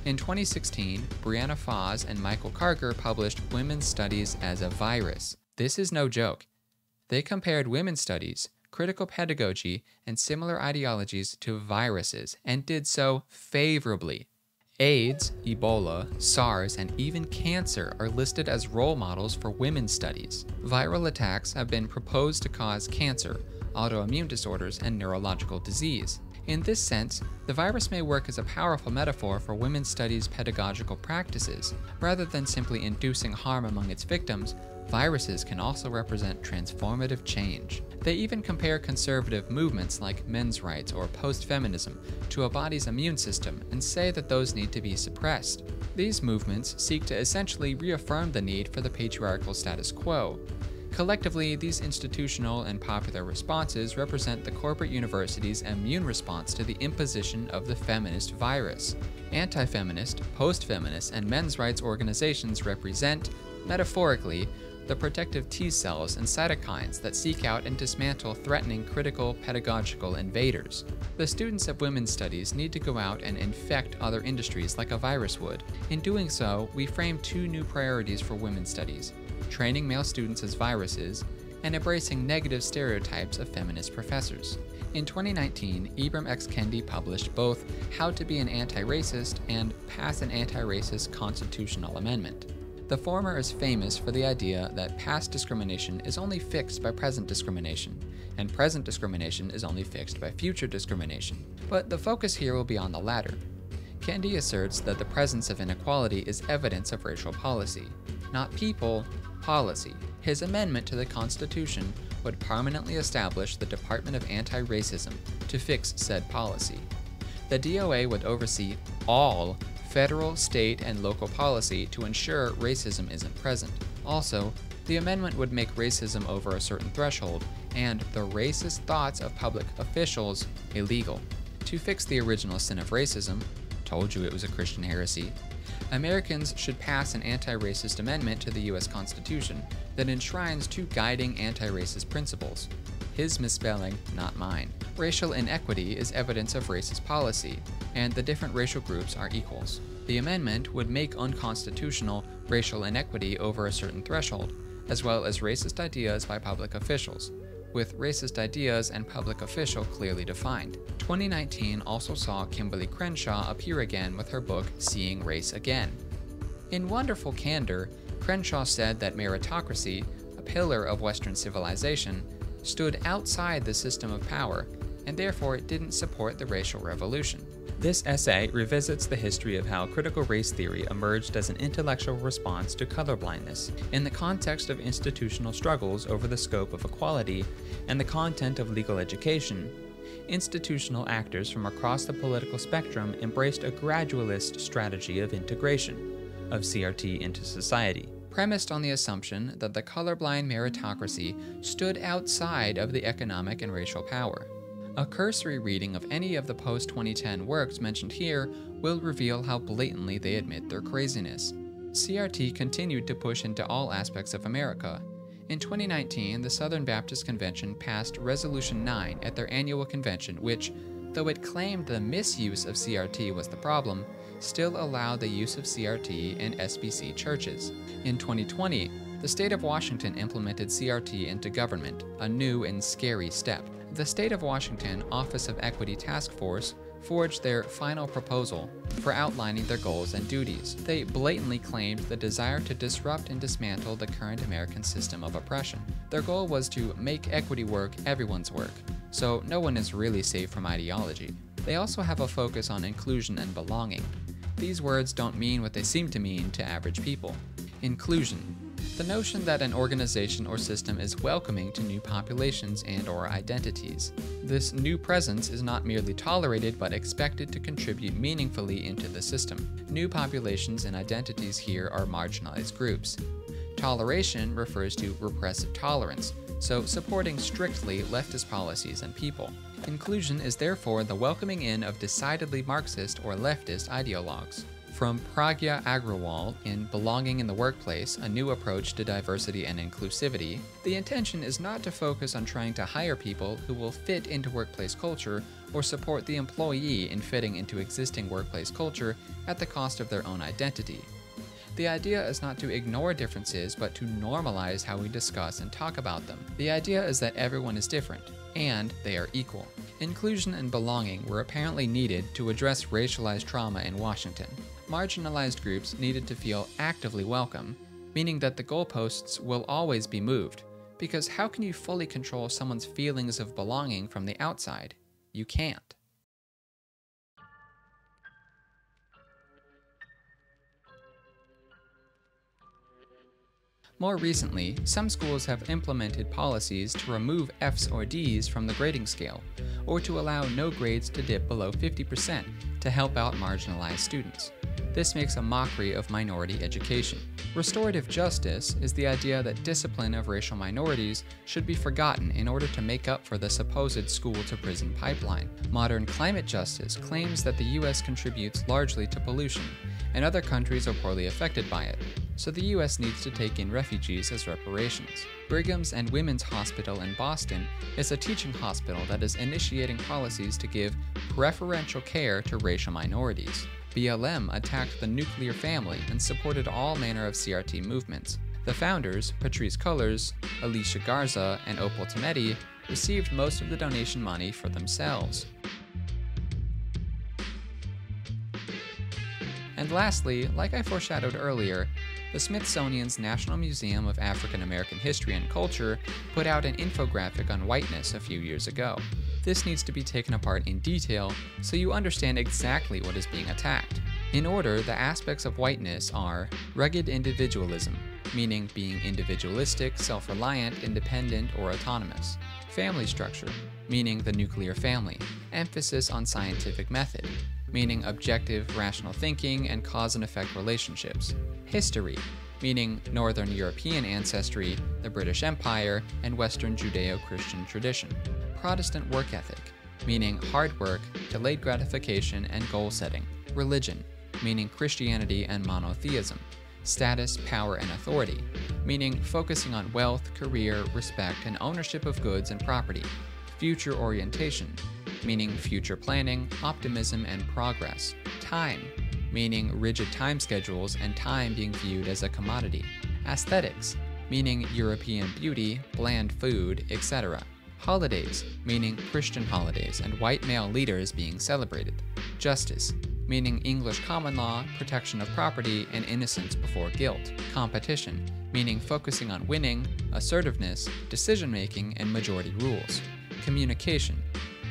A: In 2016, Breanne Fahs and Michael Karger published Women's Studies as a Virus. This is no joke. They compared women's studies, critical pedagogy, and similar ideologies to viruses, and did so favorably. AIDS, Ebola, SARS, and even cancer are listed as role models for women's studies. Viral attacks have been proposed to cause cancer, autoimmune disorders, and neurological disease. In this sense, the virus may work as a powerful metaphor for women's studies pedagogical practices. Rather than simply inducing harm among its victims, viruses can also represent transformative change. They even compare conservative movements like men's rights or post feminism to a body's immune system and say that those need to be suppressed. These movements seek to essentially reaffirm the need for the patriarchal status quo. Collectively, these institutional and popular responses represent the corporate university's immune response to the imposition of the feminist virus. Anti feminist, post feminist, and men's rights organizations represent, metaphorically, the protective T cells and cytokines that seek out and dismantle threatening critical pedagogical invaders. The students of women's studies need to go out and infect other industries like a virus would. In doing so, we frame two new priorities for women's studies training male students as viruses and embracing negative stereotypes of feminist professors. In 2019, Ibram X. Kendi published both How to Be an Anti Racist and Pass an Anti Racist Constitutional Amendment. The former is famous for the idea that past discrimination is only fixed by present discrimination, and present discrimination is only fixed by future discrimination. But the focus here will be on the latter. Kendi asserts that the presence of inequality is evidence of racial policy, not people, policy. His amendment to the Constitution would permanently establish the Department of Anti Racism to fix said policy. The DOA would oversee all federal, state, and local policy to ensure racism isn't present. Also, the amendment would make racism over a certain threshold and the racist thoughts of public officials illegal. To fix the original sin of racism, told you it was a Christian heresy, Americans should pass an anti racist amendment to the U.S. Constitution that enshrines two guiding anti racist principles. His misspelling, not mine. Racial inequity is evidence of racist policy, and the different racial groups are equals. The amendment would make unconstitutional racial inequity over a certain threshold, as well as racist ideas by public officials, with racist ideas and public official clearly defined. 2019 also saw Kimberlé Crenshaw appear again with her book Seeing Race Again. In wonderful candor, Crenshaw said that meritocracy, a pillar of Western civilization, stood outside the system of power and therefore didn't support the racial revolution. This essay revisits the history of how critical race theory emerged as an intellectual response to colorblindness in the context of institutional struggles over the scope of equality and the content of legal education. Institutional actors from across the political spectrum embraced a gradualist strategy of integration of CRT into society premised on the assumption that the colorblind meritocracy stood outside of the economic and racial power. A cursory reading of any of the post 2010 works mentioned here will reveal how blatantly they admit their craziness. CRT continued to push into all aspects of America. In 2019, the Southern Baptist Convention passed Resolution 9 at their annual convention, which, though it claimed the misuse of CRT was the problem, still allow the use of CRT in SBC churches. In 2020, the state of Washington implemented CRT into government, a new and scary step. The State of Washington Office of Equity Task Force forged their final proposal for outlining their goals and duties. They blatantly claimed the desire to disrupt and dismantle the current American system of oppression. Their goal was to make equity work everyone's work, so no one is really safe from ideology. They also have a focus on inclusion and belonging. These words don't mean what they seem to mean to average people. Inclusion the notion that an organization or system is welcoming to new populations and or identities. This new presence is not merely tolerated but expected to contribute meaningfully into the system. New populations and identities here are marginalized groups. Toleration refers to repressive tolerance, so supporting strictly leftist policies and people. Inclusion is therefore the welcoming in of decidedly Marxist or leftist ideologues. From Pragya Agarwal in Belonging in the Workplace A New Approach to Diversity and Inclusivity, the intention is not to focus on trying to hire people who will fit into workplace culture or support the employee in fitting into existing workplace culture at the cost of their own identity. The idea is not to ignore differences, but to normalize how we discuss and talk about them. The idea is that everyone is different, and they are equal. Inclusion and belonging were apparently needed to address racialized trauma in Washington marginalized groups needed to feel actively welcome, meaning that the goalposts will always be moved. Because how can you fully control someone's feelings of belonging from the outside? You can't. More recently, some schools have implemented policies to remove Fs or Ds from the grading scale, or to allow no grades to dip below 50% to help out marginalized students. This makes a mockery of minority education. Restorative justice is the idea that discipline of racial minorities should be forgotten in order to make up for the supposed school to prison pipeline. Modern climate justice claims that the US contributes largely to pollution, and other countries are poorly affected by it, so the US needs to take in refugees as reparations. Brigham's and Women's Hospital in Boston is a teaching hospital that is initiating policies to give preferential care to racial minorities. BLM attacked the nuclear family and supported all manner of CRT movements. The founders, Patrisse Cullors, Alicia Garza, and Opal Tometi, received most of the donation money for themselves. And lastly, like I foreshadowed earlier, the Smithsonian's National Museum of African American History and Culture put out an infographic on whiteness a few years ago. This needs to be taken apart in detail so you understand exactly what is being attacked. In order, the aspects of whiteness are rugged individualism, meaning being individualistic, self reliant, independent, or autonomous. Family structure, meaning the nuclear family. Emphasis on scientific method, meaning objective, rational thinking and cause and effect relationships. History, meaning Northern European ancestry, the British Empire, and Western Judeo Christian tradition. Protestant work ethic, meaning hard work, delayed gratification, and goal setting. Religion, meaning Christianity and monotheism. Status, power, and authority, meaning focusing on wealth, career, respect, and ownership of goods and property. Future orientation, meaning future planning, optimism, and progress. Time, meaning rigid time schedules and time being viewed as a commodity. Aesthetics, meaning European beauty, bland food, etc. Holidays, meaning Christian holidays and white male leaders being celebrated. Justice, meaning English common law, protection of property, and innocence before guilt. Competition, meaning focusing on winning, assertiveness, decision making, and majority rules. Communication,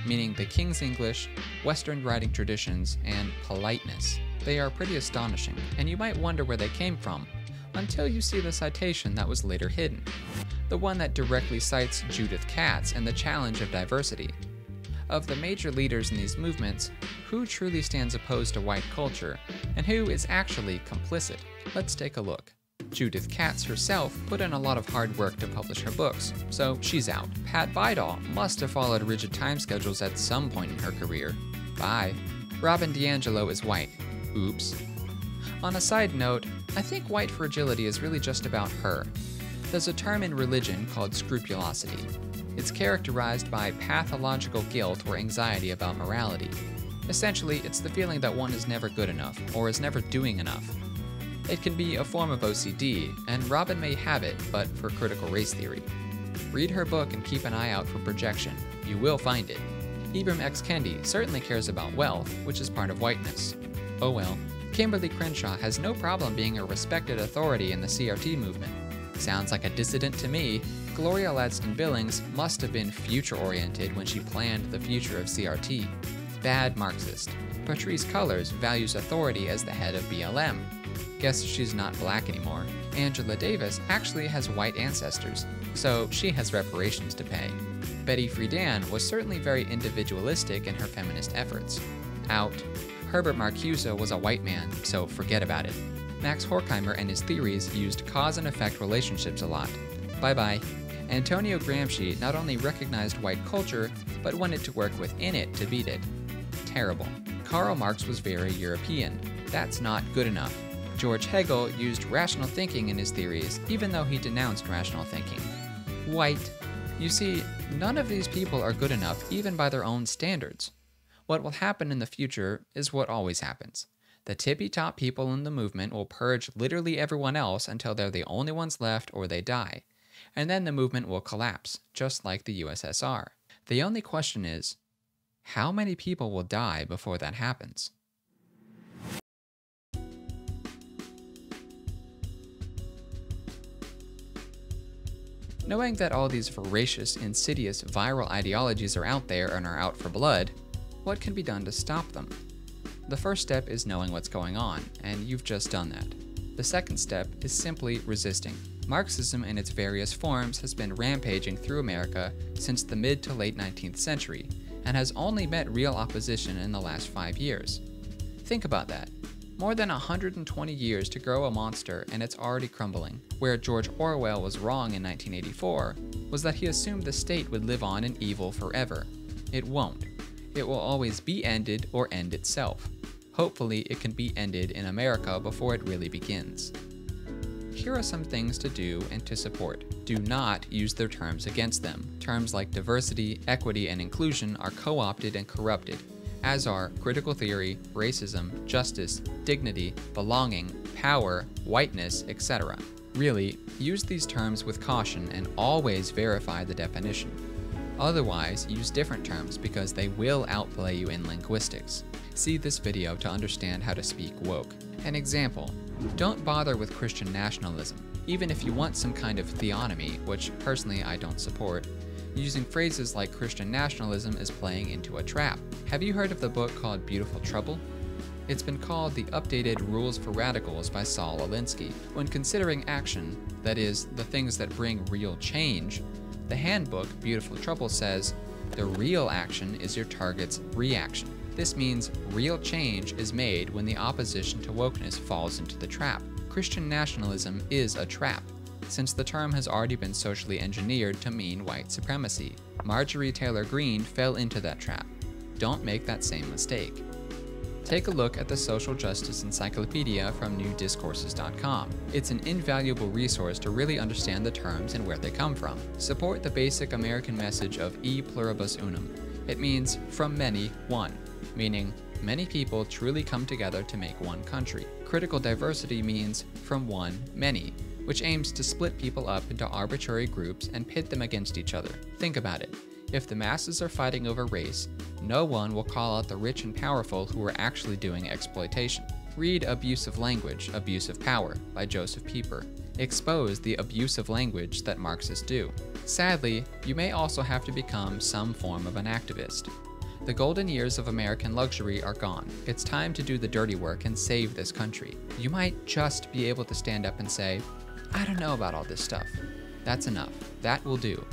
A: meaning the King's English, Western writing traditions, and politeness. They are pretty astonishing, and you might wonder where they came from, until you see the citation that was later hidden, the one that directly cites Judith Katz and the challenge of diversity. Of the major leaders in these movements, who truly stands opposed to white culture, and who is actually complicit? Let's take a look. Judith Katz herself put in a lot of hard work to publish her books, so she's out. Pat Bidol must have followed rigid time schedules at some point in her career. Bye. Robin DiAngelo is white. Oops. On a side note, I think white fragility is really just about her. There's a term in religion called scrupulosity. It's characterized by pathological guilt or anxiety about morality. Essentially, it's the feeling that one is never good enough or is never doing enough. It can be a form of OCD, and Robin may have it, but for critical race theory. Read her book and keep an eye out for projection. You will find it. Ibram X. Kendi certainly cares about wealth, which is part of whiteness. Oh well. Kimberlé Crenshaw has no problem being a respected authority in the CRT movement. Sounds like a dissident to me. Gloria Ladson Billings must have been future oriented when she planned the future of CRT. Bad Marxist. Patrisse Cullors values authority as the head of BLM. Guess she's not black anymore. Angela Davis actually has white ancestors, so she has reparations to pay. Betty Friedan was certainly very individualistic in her feminist efforts. Out. Herbert Marcuse was a white man, so forget about it. Max Horkheimer and his theories used cause and effect relationships a lot. Bye bye. Antonio Gramsci not only recognized white culture, but wanted to work within it to beat it. Terrible. Karl Marx was very European. That's not good enough. George Hegel used rational thinking in his theories, even though he denounced rational thinking. White. You see, none of these people are good enough, even by their own standards. What will happen in the future is what always happens. The tippy top people in the movement will purge literally everyone else until they're the only ones left or they die. And then the movement will collapse, just like the USSR. The only question is how many people will die before that happens? Knowing that all these voracious, insidious, viral ideologies are out there and are out for blood, what can be done to stop them? The first step is knowing what's going on, and you've just done that. The second step is simply resisting. Marxism in its various forms has been rampaging through America since the mid to late 19th century, and has only met real opposition in the last five years. Think about that. More than 120 years to grow a monster and it's already crumbling. Where George Orwell was wrong in 1984 was that he assumed the state would live on in evil forever. It won't. It will always be ended or end itself. Hopefully, it can be ended in America before it really begins. Here are some things to do and to support. Do not use their terms against them. Terms like diversity, equity, and inclusion are co opted and corrupted, as are critical theory, racism, justice, dignity, belonging, power, whiteness, etc. Really, use these terms with caution and always verify the definition. Otherwise, use different terms because they will outplay you in linguistics. See this video to understand how to speak woke. An example, don't bother with Christian nationalism. Even if you want some kind of theonomy, which personally I don't support, using phrases like Christian nationalism is playing into a trap. Have you heard of the book called Beautiful Trouble? It's been called the Updated Rules for Radicals by Saul Alinsky. When considering action, that is, the things that bring real change, the handbook, Beautiful Trouble, says the real action is your target's reaction. This means real change is made when the opposition to wokeness falls into the trap. Christian nationalism is a trap, since the term has already been socially engineered to mean white supremacy. Marjorie Taylor Greene fell into that trap. Don't make that same mistake. Take a look at the Social Justice Encyclopedia from newdiscourses.com. It's an invaluable resource to really understand the terms and where they come from. Support the basic American message of e pluribus unum. It means from many, one, meaning many people truly come together to make one country. Critical diversity means from one, many, which aims to split people up into arbitrary groups and pit them against each other. Think about it. If the masses are fighting over race, no one will call out the rich and powerful who are actually doing exploitation. Read Abusive Language, Abusive Power by Joseph Pieper. Expose the abusive language that Marxists do. Sadly, you may also have to become some form of an activist. The golden years of American luxury are gone. It's time to do the dirty work and save this country. You might just be able to stand up and say, I don't know about all this stuff. That's enough. That will do.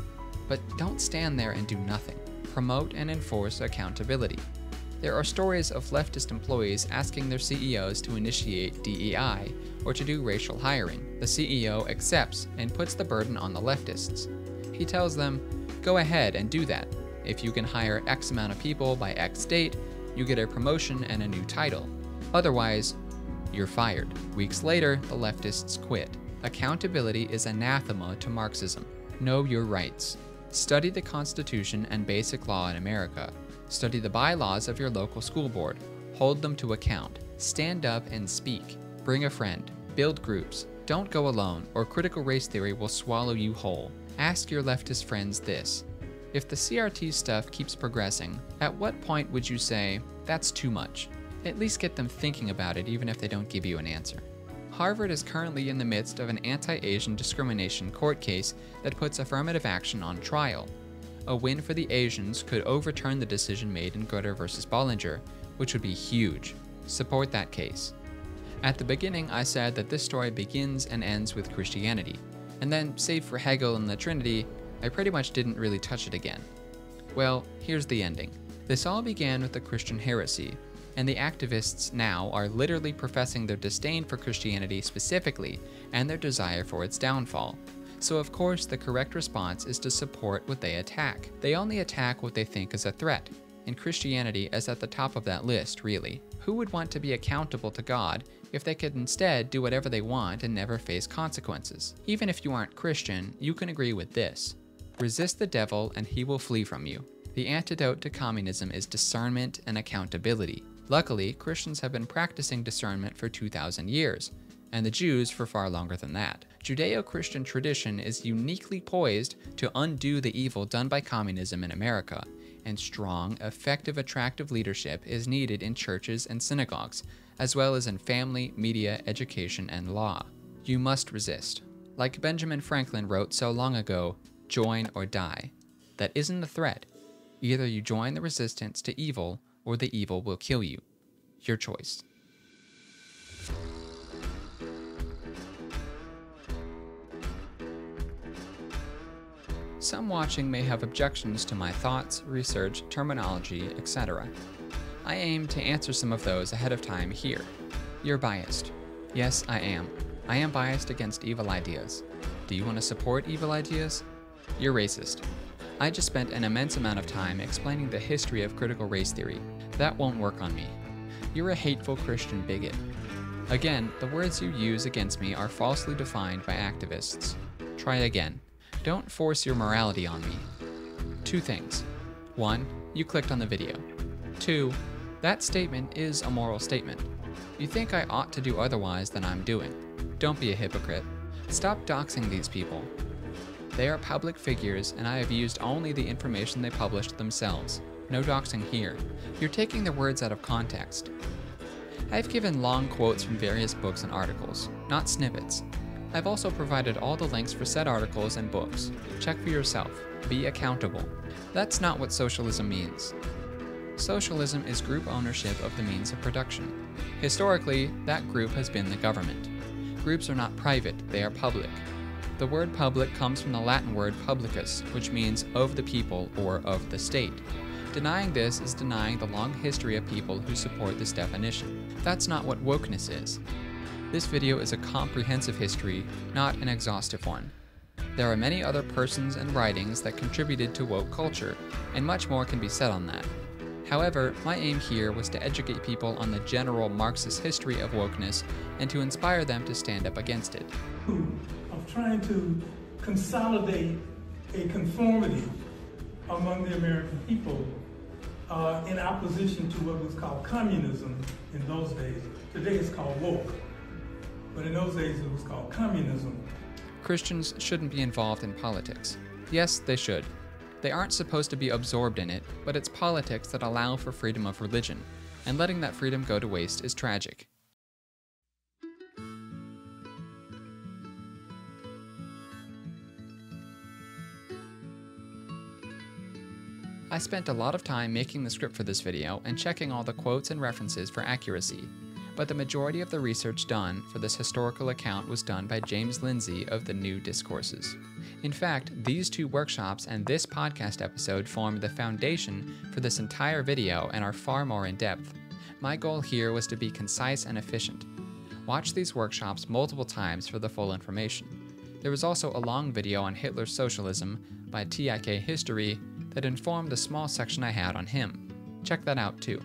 A: But don't stand there and do nothing. Promote and enforce accountability. There are stories of leftist employees asking their CEOs to initiate DEI or to do racial hiring. The CEO accepts and puts the burden on the leftists. He tells them, go ahead and do that. If you can hire X amount of people by X date, you get a promotion and a new title. Otherwise, you're fired. Weeks later, the leftists quit. Accountability is anathema to Marxism. Know your rights. Study the Constitution and basic law in America. Study the bylaws of your local school board. Hold them to account. Stand up and speak. Bring a friend. Build groups. Don't go alone, or critical race theory will swallow you whole. Ask your leftist friends this If the CRT stuff keeps progressing, at what point would you say, that's too much? At least get them thinking about it even if they don't give you an answer. Harvard is currently in the midst of an anti Asian discrimination court case that puts affirmative action on trial. A win for the Asians could overturn the decision made in Grutter versus Bollinger, which would be huge. Support that case. At the beginning, I said that this story begins and ends with Christianity, and then, save for Hegel and the Trinity, I pretty much didn't really touch it again. Well, here's the ending. This all began with the Christian heresy, and the activists now are literally professing their disdain for Christianity specifically and their desire for its downfall. So, of course, the correct response is to support what they attack. They only attack what they think is a threat, and Christianity is at the top of that list, really. Who would want to be accountable to God if they could instead do whatever they want and never face consequences? Even if you aren't Christian, you can agree with this resist the devil and he will flee from you. The antidote to communism is discernment and accountability. Luckily, Christians have been practicing discernment for 2,000 years, and the Jews for far longer than that. Judeo Christian tradition is uniquely poised to undo the evil done by communism in America, and strong, effective, attractive leadership is needed in churches and synagogues, as well as in family, media, education, and law. You must resist. Like Benjamin Franklin wrote so long ago, join or die. That isn't a threat. Either you join the resistance to evil or the evil will kill you. Your choice. Some watching may have objections to my thoughts, research, terminology, etc. I aim to answer some of those ahead of time here. You're biased. Yes, I am. I am biased against evil ideas. Do you want to support evil ideas? You're racist. I just spent an immense amount of time explaining the history of critical race theory. That won't work on me. You're a hateful Christian bigot. Again, the words you use against me are falsely defined by activists. Try again. Don't force your morality on me. Two things. One, you clicked on the video. Two, that statement is a moral statement. You think I ought to do otherwise than I'm doing. Don't be a hypocrite. Stop doxing these people. They are public figures, and I have used only the information they published themselves. No doxing here. You're taking their words out of context. I've given long quotes from various books and articles, not snippets. I've also provided all the links for said articles and books. Check for yourself. Be accountable. That's not what socialism means. Socialism is group ownership of the means of production. Historically, that group has been the government. Groups are not private, they are public. The word public comes from the Latin word publicus, which means of the people or of the state. Denying this is denying the long history of people who support this definition. That's not what wokeness is. This video is a comprehensive history, not an exhaustive one. There are many other persons and writings that contributed to woke culture, and much more can be said on that. However, my aim here was to educate people on the general Marxist history of wokeness and to inspire them to stand up against it
C: of trying to consolidate a conformity among the American people uh, in opposition to what was called communism in those days. Today it's called woke, but in those days it was called communism.
A: Christians shouldn't be involved in politics. Yes, they should. They aren't supposed to be absorbed in it, but it's politics that allow for freedom of religion, and letting that freedom go to waste is tragic. I spent a lot of time making the script for this video and checking all the quotes and references for accuracy, but the majority of the research done for this historical account was done by James Lindsay of the New Discourses. In fact, these two workshops and this podcast episode form the foundation for this entire video and are far more in depth. My goal here was to be concise and efficient. Watch these workshops multiple times for the full information. There was also a long video on Hitler's socialism by TIK History that informed the small section I had on him. Check that out too.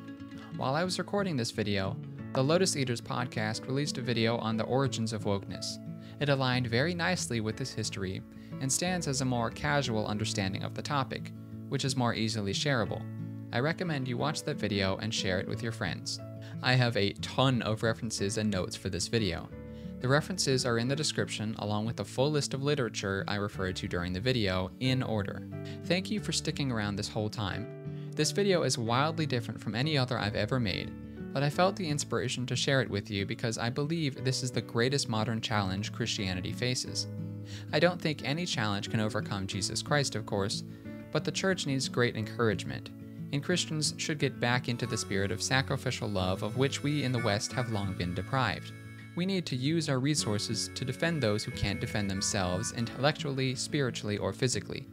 A: While I was recording this video, the Lotus Eaters podcast released a video on the origins of wokeness. It aligned very nicely with this history and stands as a more casual understanding of the topic, which is more easily shareable. I recommend you watch that video and share it with your friends. I have a ton of references and notes for this video. The references are in the description along with a full list of literature I referred to during the video, in order. Thank you for sticking around this whole time. This video is wildly different from any other I've ever made, but I felt the inspiration to share it with you because I believe this is the greatest modern challenge Christianity faces. I don't think any challenge can overcome Jesus Christ, of course, but the church needs great encouragement, and Christians should get back into the spirit of sacrificial love of which we in the West have long been deprived. We need to use our resources to defend those who can't defend themselves intellectually, spiritually, or physically.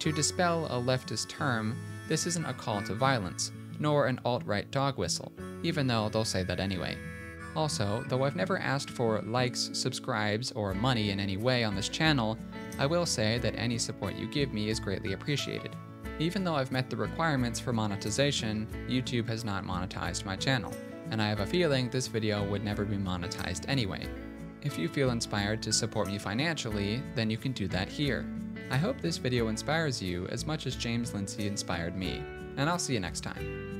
A: To dispel a leftist term, this isn't a call to violence, nor an alt right dog whistle, even though they'll say that anyway. Also, though I've never asked for likes, subscribes, or money in any way on this channel, I will say that any support you give me is greatly appreciated. Even though I've met the requirements for monetization, YouTube has not monetized my channel, and I have a feeling this video would never be monetized anyway. If you feel inspired to support me financially, then you can do that here. I hope this video inspires you as much as James Lindsay inspired me, and I'll see you next time.